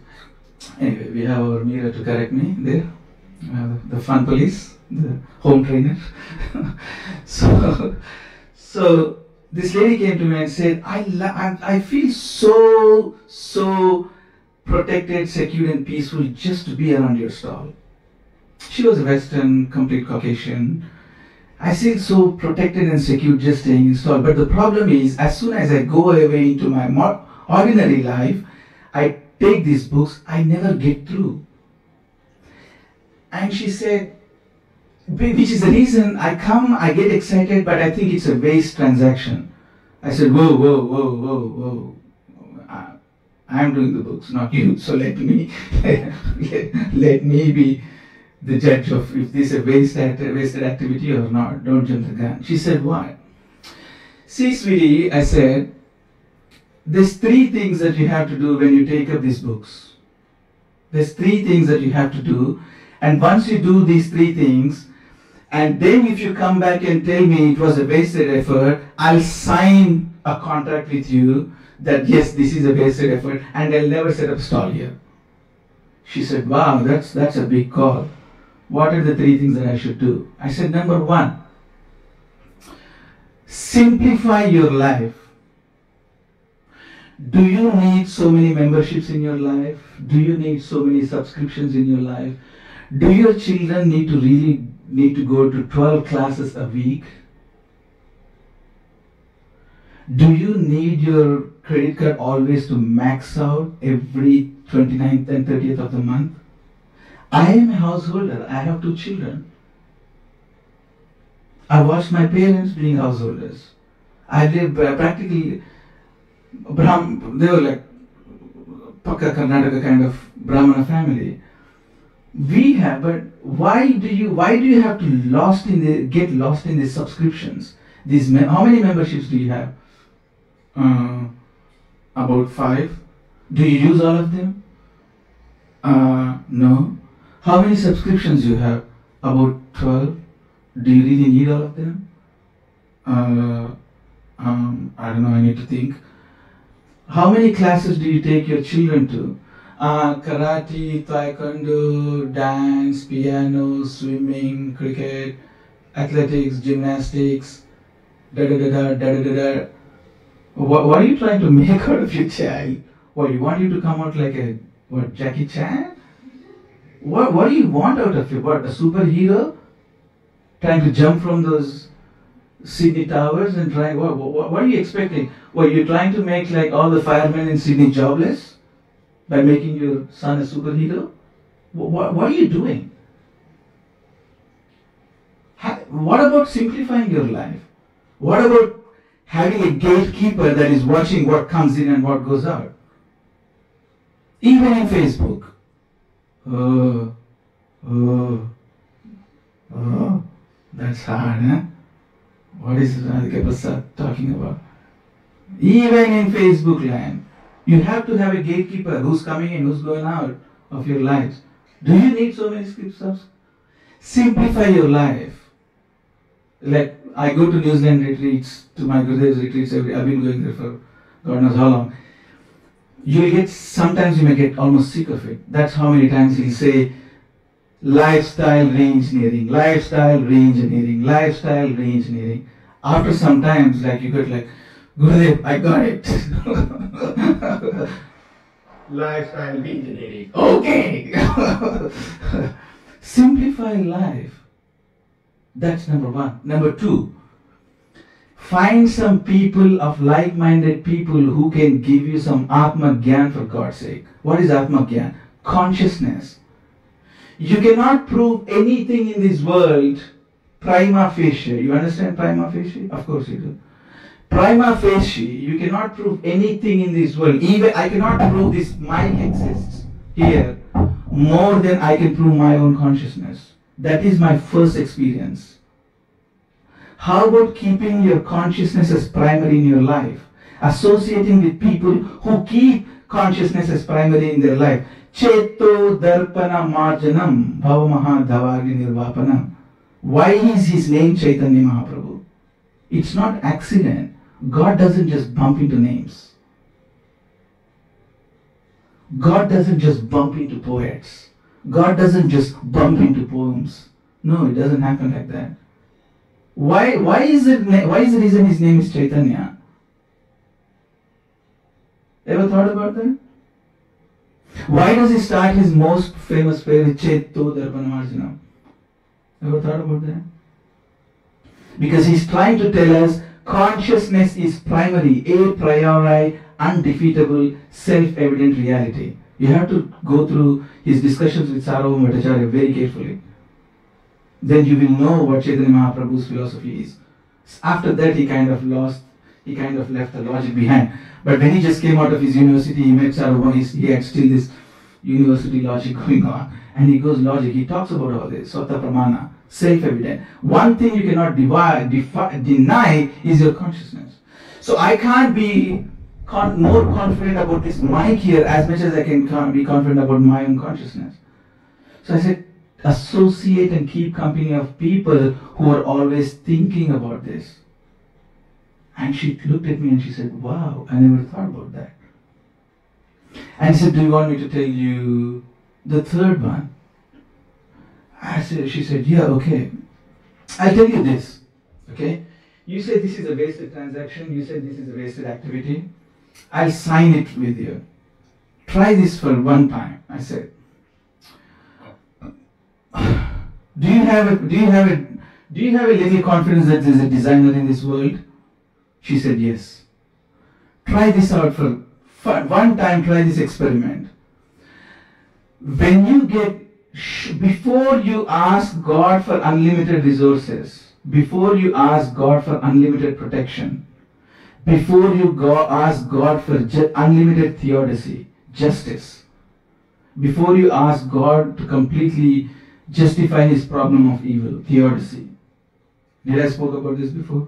Anyway, we have our mirror to correct me there. Uh, the fun police, the home trainer. so, so this lady came to me and said, I, I, I feel so, so protected, secure, and peaceful just to be around your stall. She was a Western, complete Caucasian. I feel so protected and secure just staying in stall. But the problem is, as soon as I go away into my ordinary life, I take these books, I never get through. And she said, which is the reason I come, I get excited, but I think it's a waste transaction. I said, whoa, whoa, whoa, whoa, whoa. I, am doing the books, not you. So let me, let, me be the judge of if this is a wasted, wasted activity or not. Don't jump the gun. She said, why? See, sweetie, I said, there's three things that you have to do when you take up these books. There's three things that you have to do. And once you do these three things, and then if you come back and tell me it was a wasted effort, I'll sign a contract with you that yes, this is a wasted effort, and I'll never set up stall here. She said, Wow, that's that's a big call. What are the three things that I should do? I said, number one, simplify your life do you need so many memberships in your life? Do you need so many subscriptions in your life? Do your children need to really need to go to 12 classes a week? Do you need your credit card always to max out every 29th and 30th of the month? I am a householder. I have two children. I watched my parents being householders. I lived uh, practically, Brahm, they were like Pakka Karnataka kind of Brahmana family. We have, but why do you why do you have to lost in the get lost in the subscriptions? These how many memberships do you have? Uh, about five. Do you use all of them? Uh, no. How many subscriptions you have? About twelve. Do you really need all of them? Uh, um, I don't know. I need to think. How many classes do you take your children to? Uh, karate, taekwondo, dance, piano, swimming, cricket, athletics, gymnastics, da da da da da da da. What, what are you trying to make out of your child? What you want you to come out like a what Jackie Chan? What what do you want out of you? What a superhero? Trying to jump from those Sydney towers and trying what, what what are you expecting? What you're trying to make like all the firemen in Sydney jobless? by making your son a superhero? What, what are you doing? what about simplifying your life? What about having a gatekeeper that is watching what comes in and what goes out? Even in Facebook. Oh, oh, oh, that's hard, huh? What is Radhika talking about? Even in Facebook land, you have to have a gatekeeper who's coming in, who's going out of your lives. Do you need so many scriptures? Simplify your life. Like I go to New Zealand retreats, to my Gurudev's retreats every I've been going there for God knows how long. You'll get sometimes you may get almost sick of it. That's how many times he'll say lifestyle reengineering, lifestyle reengineering, lifestyle reengineering. After some times, like you get like Gurudev, I got it. Lifestyle engineering. Okay. Simplify life. That's number one. Number two, find some people of like-minded people who can give you some Atma Gyan for God's sake. What is Atma Gyan? Consciousness. You cannot prove anything in this world prima facie. You understand prima facie? Of course you do prima facie, you cannot prove anything in this world. Even I cannot prove this mic exists here more than I can prove my own consciousness. That is my first experience. How about keeping your consciousness as primary in your life? Associating with people who keep consciousness as primary in their life. Cheto Darpana Marjanam Bhavamaha Davagni Nirvapanam. Why is his name Chaitanya Mahaprabhu? It's not accident. God doesn't just bump into names. God doesn't just bump into poets. God doesn't just bump into poems. No, it doesn't happen like that. Why, why, is it, why is the reason his name is Chaitanya? Ever thought about that? Why does he start his most famous prayer with Cheto Darpanamarjana? Ever thought about that? Because he's trying to tell us Consciousness is primary, a priori, undefeatable, self-evident reality. You have to go through his discussions with Sarvabhauma Bhattacharya very carefully. Then you will know what Chaitanya Mahaprabhu's philosophy is. After that, he kind of lost, he kind of left the logic behind. But when he just came out of his university, he met Sarvabhauma, he had still this university logic going on. And he goes logic, he talks about all this, Sota Pramana self-evident. One thing you cannot divide, defi- deny is your consciousness. So I can't be con- more confident about this mic here as much as I can con- be confident about my own consciousness. So I said, associate and keep company of people who are always thinking about this. And she looked at me and she said, Wow, I never thought about that. And she said, Do you want me to tell you the third one? I said, she said, yeah, okay. I'll tell you this, okay? You said this is a wasted transaction. You said this is a wasted activity. I'll sign it with you. Try this for one time. I said, do you have a, do you have a, do you have a little confidence that there's a designer in this world? She said, yes. Try this out for one time. Try this experiment. When you get before you ask God for unlimited resources, before you ask God for unlimited protection, before you go ask God for unlimited theodicy, justice, before you ask God to completely justify his problem of evil, theodicy. Did I spoke about this before?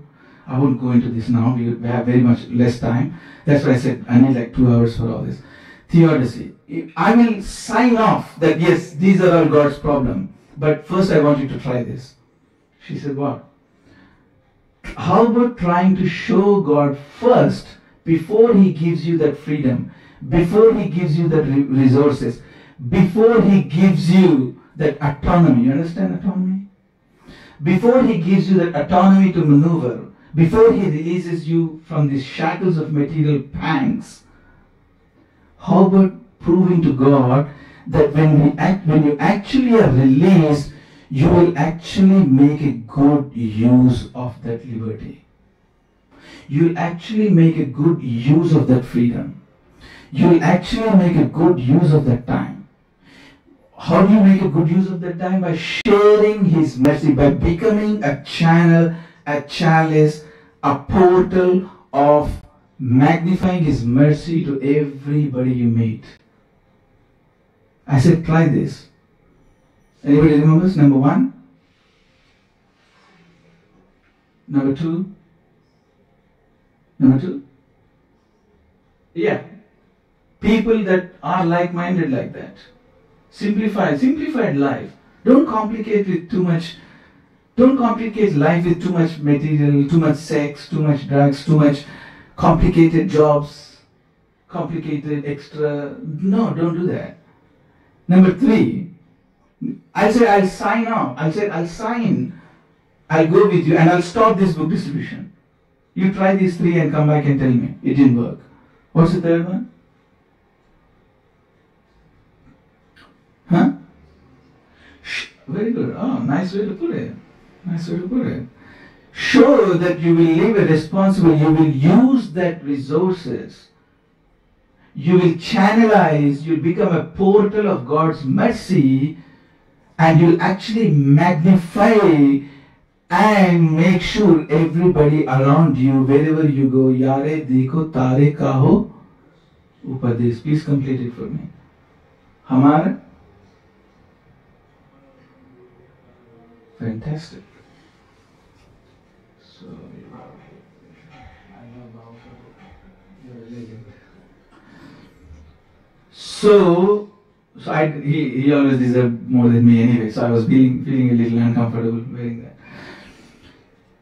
I won't go into this now. We have very much less time. That's why I said I need like two hours for all this. Theodicy. I will sign off that yes, these are all God's problem. But first I want you to try this. She said, what? How about trying to show God first before He gives you that freedom, before He gives you re- resources, before He gives you that autonomy? You understand autonomy? Before He gives you that autonomy to maneuver, before He releases you from the shackles of material pangs, how about proving to God that when we act, when you actually are released, you will actually make a good use of that liberty. You will actually make a good use of that freedom. You will actually make a good use of that time. How do you make a good use of that time? By sharing His mercy, by becoming a channel, a chalice, a portal of magnifying His mercy to everybody you meet. I said, try this. Anybody remembers? Number one? Number two? Number two? Yeah. People that are like minded like that. Simplify, simplified life. Don't complicate with too much. Don't complicate life with too much material, too much sex, too much drugs, too much complicated jobs, complicated extra. No, don't do that. Number three, I'll say I'll sign off. I'll say I'll sign. I'll go with you and I'll stop this book distribution. You try these three and come back and tell me it didn't work. What's the third one? Huh? Very good. Oh, nice way to put it. Show that you will live a responsible, you will use that resources. You will channelize, you'll become a portal of God's mercy and you'll actually magnify and make sure everybody around you, wherever you go, yare dekho tare kaho upadesh. Please complete it for me. Hamara? Fantastic. So, so I, he, he always deserved more than me anyway, so I was feeling, feeling a little uncomfortable wearing that.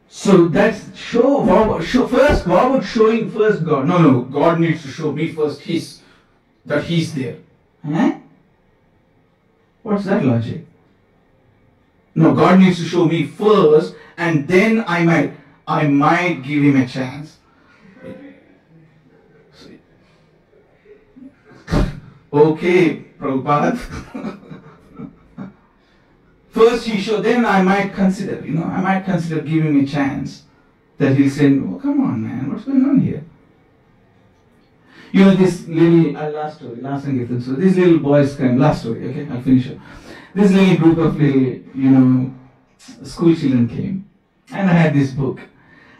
So that's show, forward, show first forward showing first God. No, no, God needs to show me first His that He's there. Huh? What's that logic? No, God needs to show me first, and then I might, I might give Him a chance. Okay, Prabhupada. First he showed, then I might consider, you know, I might consider giving a chance. That he'll say, oh, come on, man, what's going on here? You know, this little, uh, last story, last thing, so these little boys came, last story, okay, I'll finish it. This little group of little, you know, school children came, and I had this book.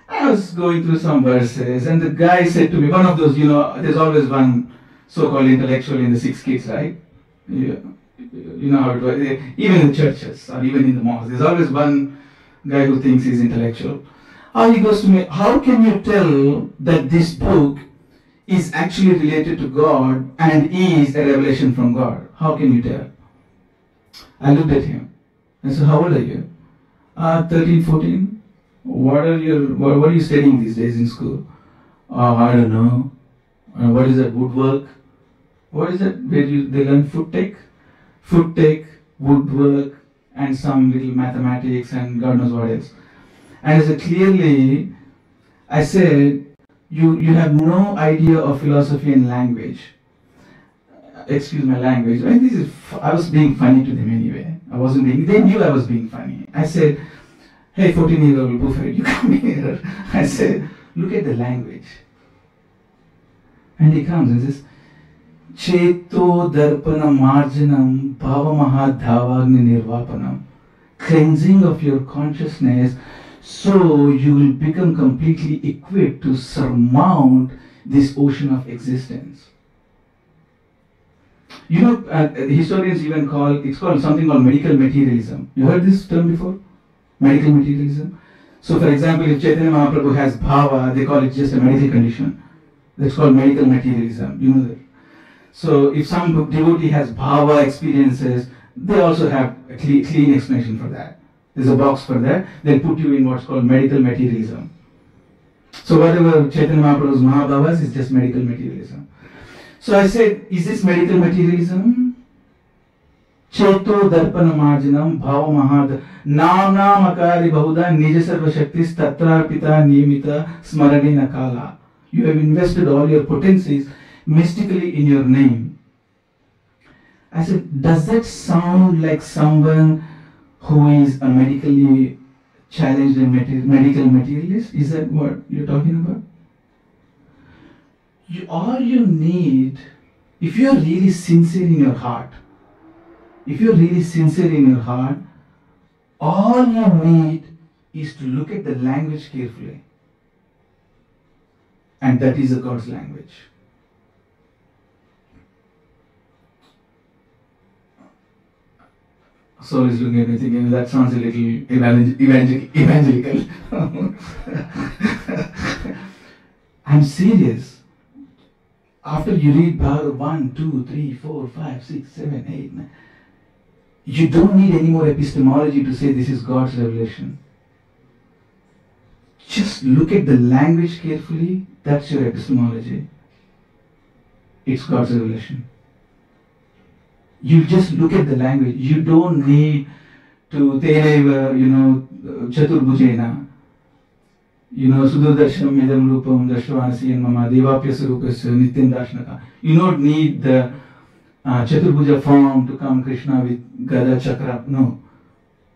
I was going through some verses, and the guy said to me, one of those, you know, there's always one so-called intellectual in the six kids, right? You, you know how it was. Even in churches or even in the mosques, there's always one guy who thinks he's intellectual. How he goes to me, how can you tell that this book is actually related to God and is a revelation from God? How can you tell? I looked at him. I said, how old are you? Uh, 13, 14. What are your, what, what are you studying these days in school? Oh, I don't know. Uh, what is that, woodwork? What is that, where you, they learn food tech? Food tech, woodwork, and some little mathematics and God knows what else. And I said, clearly, I said, you, you have no idea of philosophy and language. Excuse my language. I, this is, I was being funny to them anyway. I wasn't being, they knew I was being funny. I said, hey, 14 year old buffet, you come here. I said, look at the language. And he comes and says, Cheto darpana marjanam bhavamaha dhavagni nirvapanam. Cleansing of your consciousness So you will become completely equipped to surmount this ocean of existence. You know, uh, historians even call it's called something called medical materialism. You heard this term before? Medical materialism. So, for example, if Chaitanya Mahaprabhu has bhava, they call it just a medical condition. That's called medical materialism. You know that. So if some devotee has bhava experiences, they also have a clean, clean explanation for that. There's a box for that. They put you in what's called medical materialism. So whatever Chaitanya Mahaprabhu's Mahabhavas is just medical materialism. So I said, is this medical materialism? Cheto darpana marjanam bhava mahad namna makari bahuda nija sarva shaktis tatrarpita niyamita smarani nakala. You have invested all your potencies mystically in your name i said does that sound like someone who is a medically challenged and medical materialist is that what you're talking about you, all you need if you are really sincere in your heart if you're really sincere in your heart, all you need is to look at the language carefully. And that is a God's language. So looking at me thinking that sounds a little evangel- evangelical. I'm serious. After you read Bhagavad 1, 2, 3, 4, 5, 6, 7, 8, 9, you don't need any more epistemology to say this is God's revelation. Just look at the language carefully, that's your epistemology. It's God's revelation. You just look at the language. You don't need to Teneva, you know, Chaturbhujena. You know, Sudadarsham Idam Rupam Dashvanasi and Mama Devapya Sarupasya Nityam Dashnaka. You don't need the uh, Chaturbhuja form to come Krishna with Gada Chakra. No.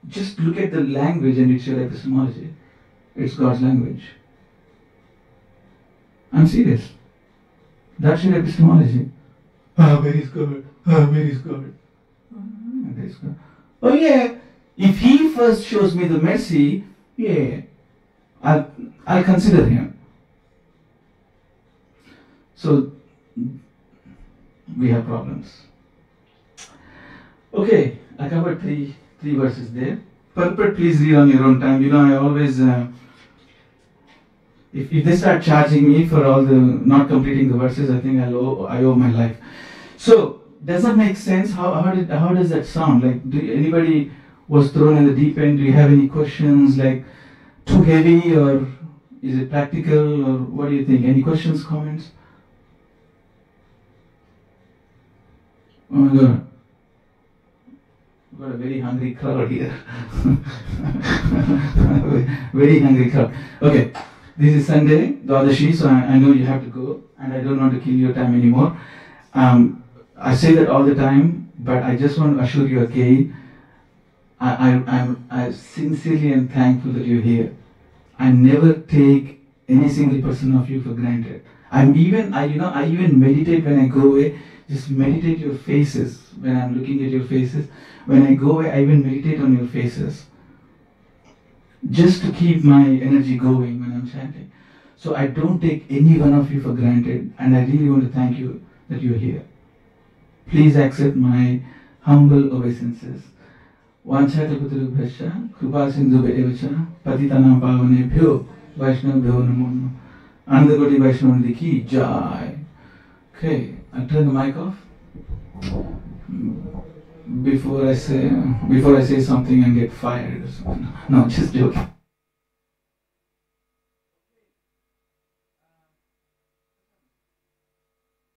Just look at the language and it's your epistemology. It's God's language. I'm serious. That's your epistemology. Ah, God? Ah, where is God? where is God? Oh yeah, if He first shows me the mercy, yeah, I'll, I'll consider Him. So we have problems. Okay, I covered three three verses there. Purport, please read on your own time. You know, I always, uh, if, if they start charging me for all the not completing the verses, I think I'll owe, I owe my life. So, does that make sense? How, how, did, how does that sound? Like, do anybody was thrown in the deep end? Do you have any questions? Like, too heavy or is it practical or what do you think? Any questions, comments? Oh my god. We've got a very hungry crowd here. very hungry crowd. Okay, this is Sunday, Dwadashi, so I, I, know you have to go, and I don't want to kill your time anymore. Um, I say that all the time, but I just want to assure you again, I, I, I'm I sincerely am thankful that you're here. I never take any single person of you for granted. I'm even, I, you know, I even meditate when I go away just meditate your faces when I'm looking at your faces. When I go away, I even meditate on your faces. Just to keep my energy going when I'm chanting. So I don't take any one of you for granted, and I really want to thank you that you're here. Please accept my humble obeisances. वाञ्छाकल्पतरुभ्यश्च कृपा सिन्धुभ्येव च पतितानां पावनेभ्यो वैष्णवभ्यो नमो नमः आनन्दकोटि वैष्णव की जय Okay, I turn the mic off before I say before I say something and get fired. No, just joking.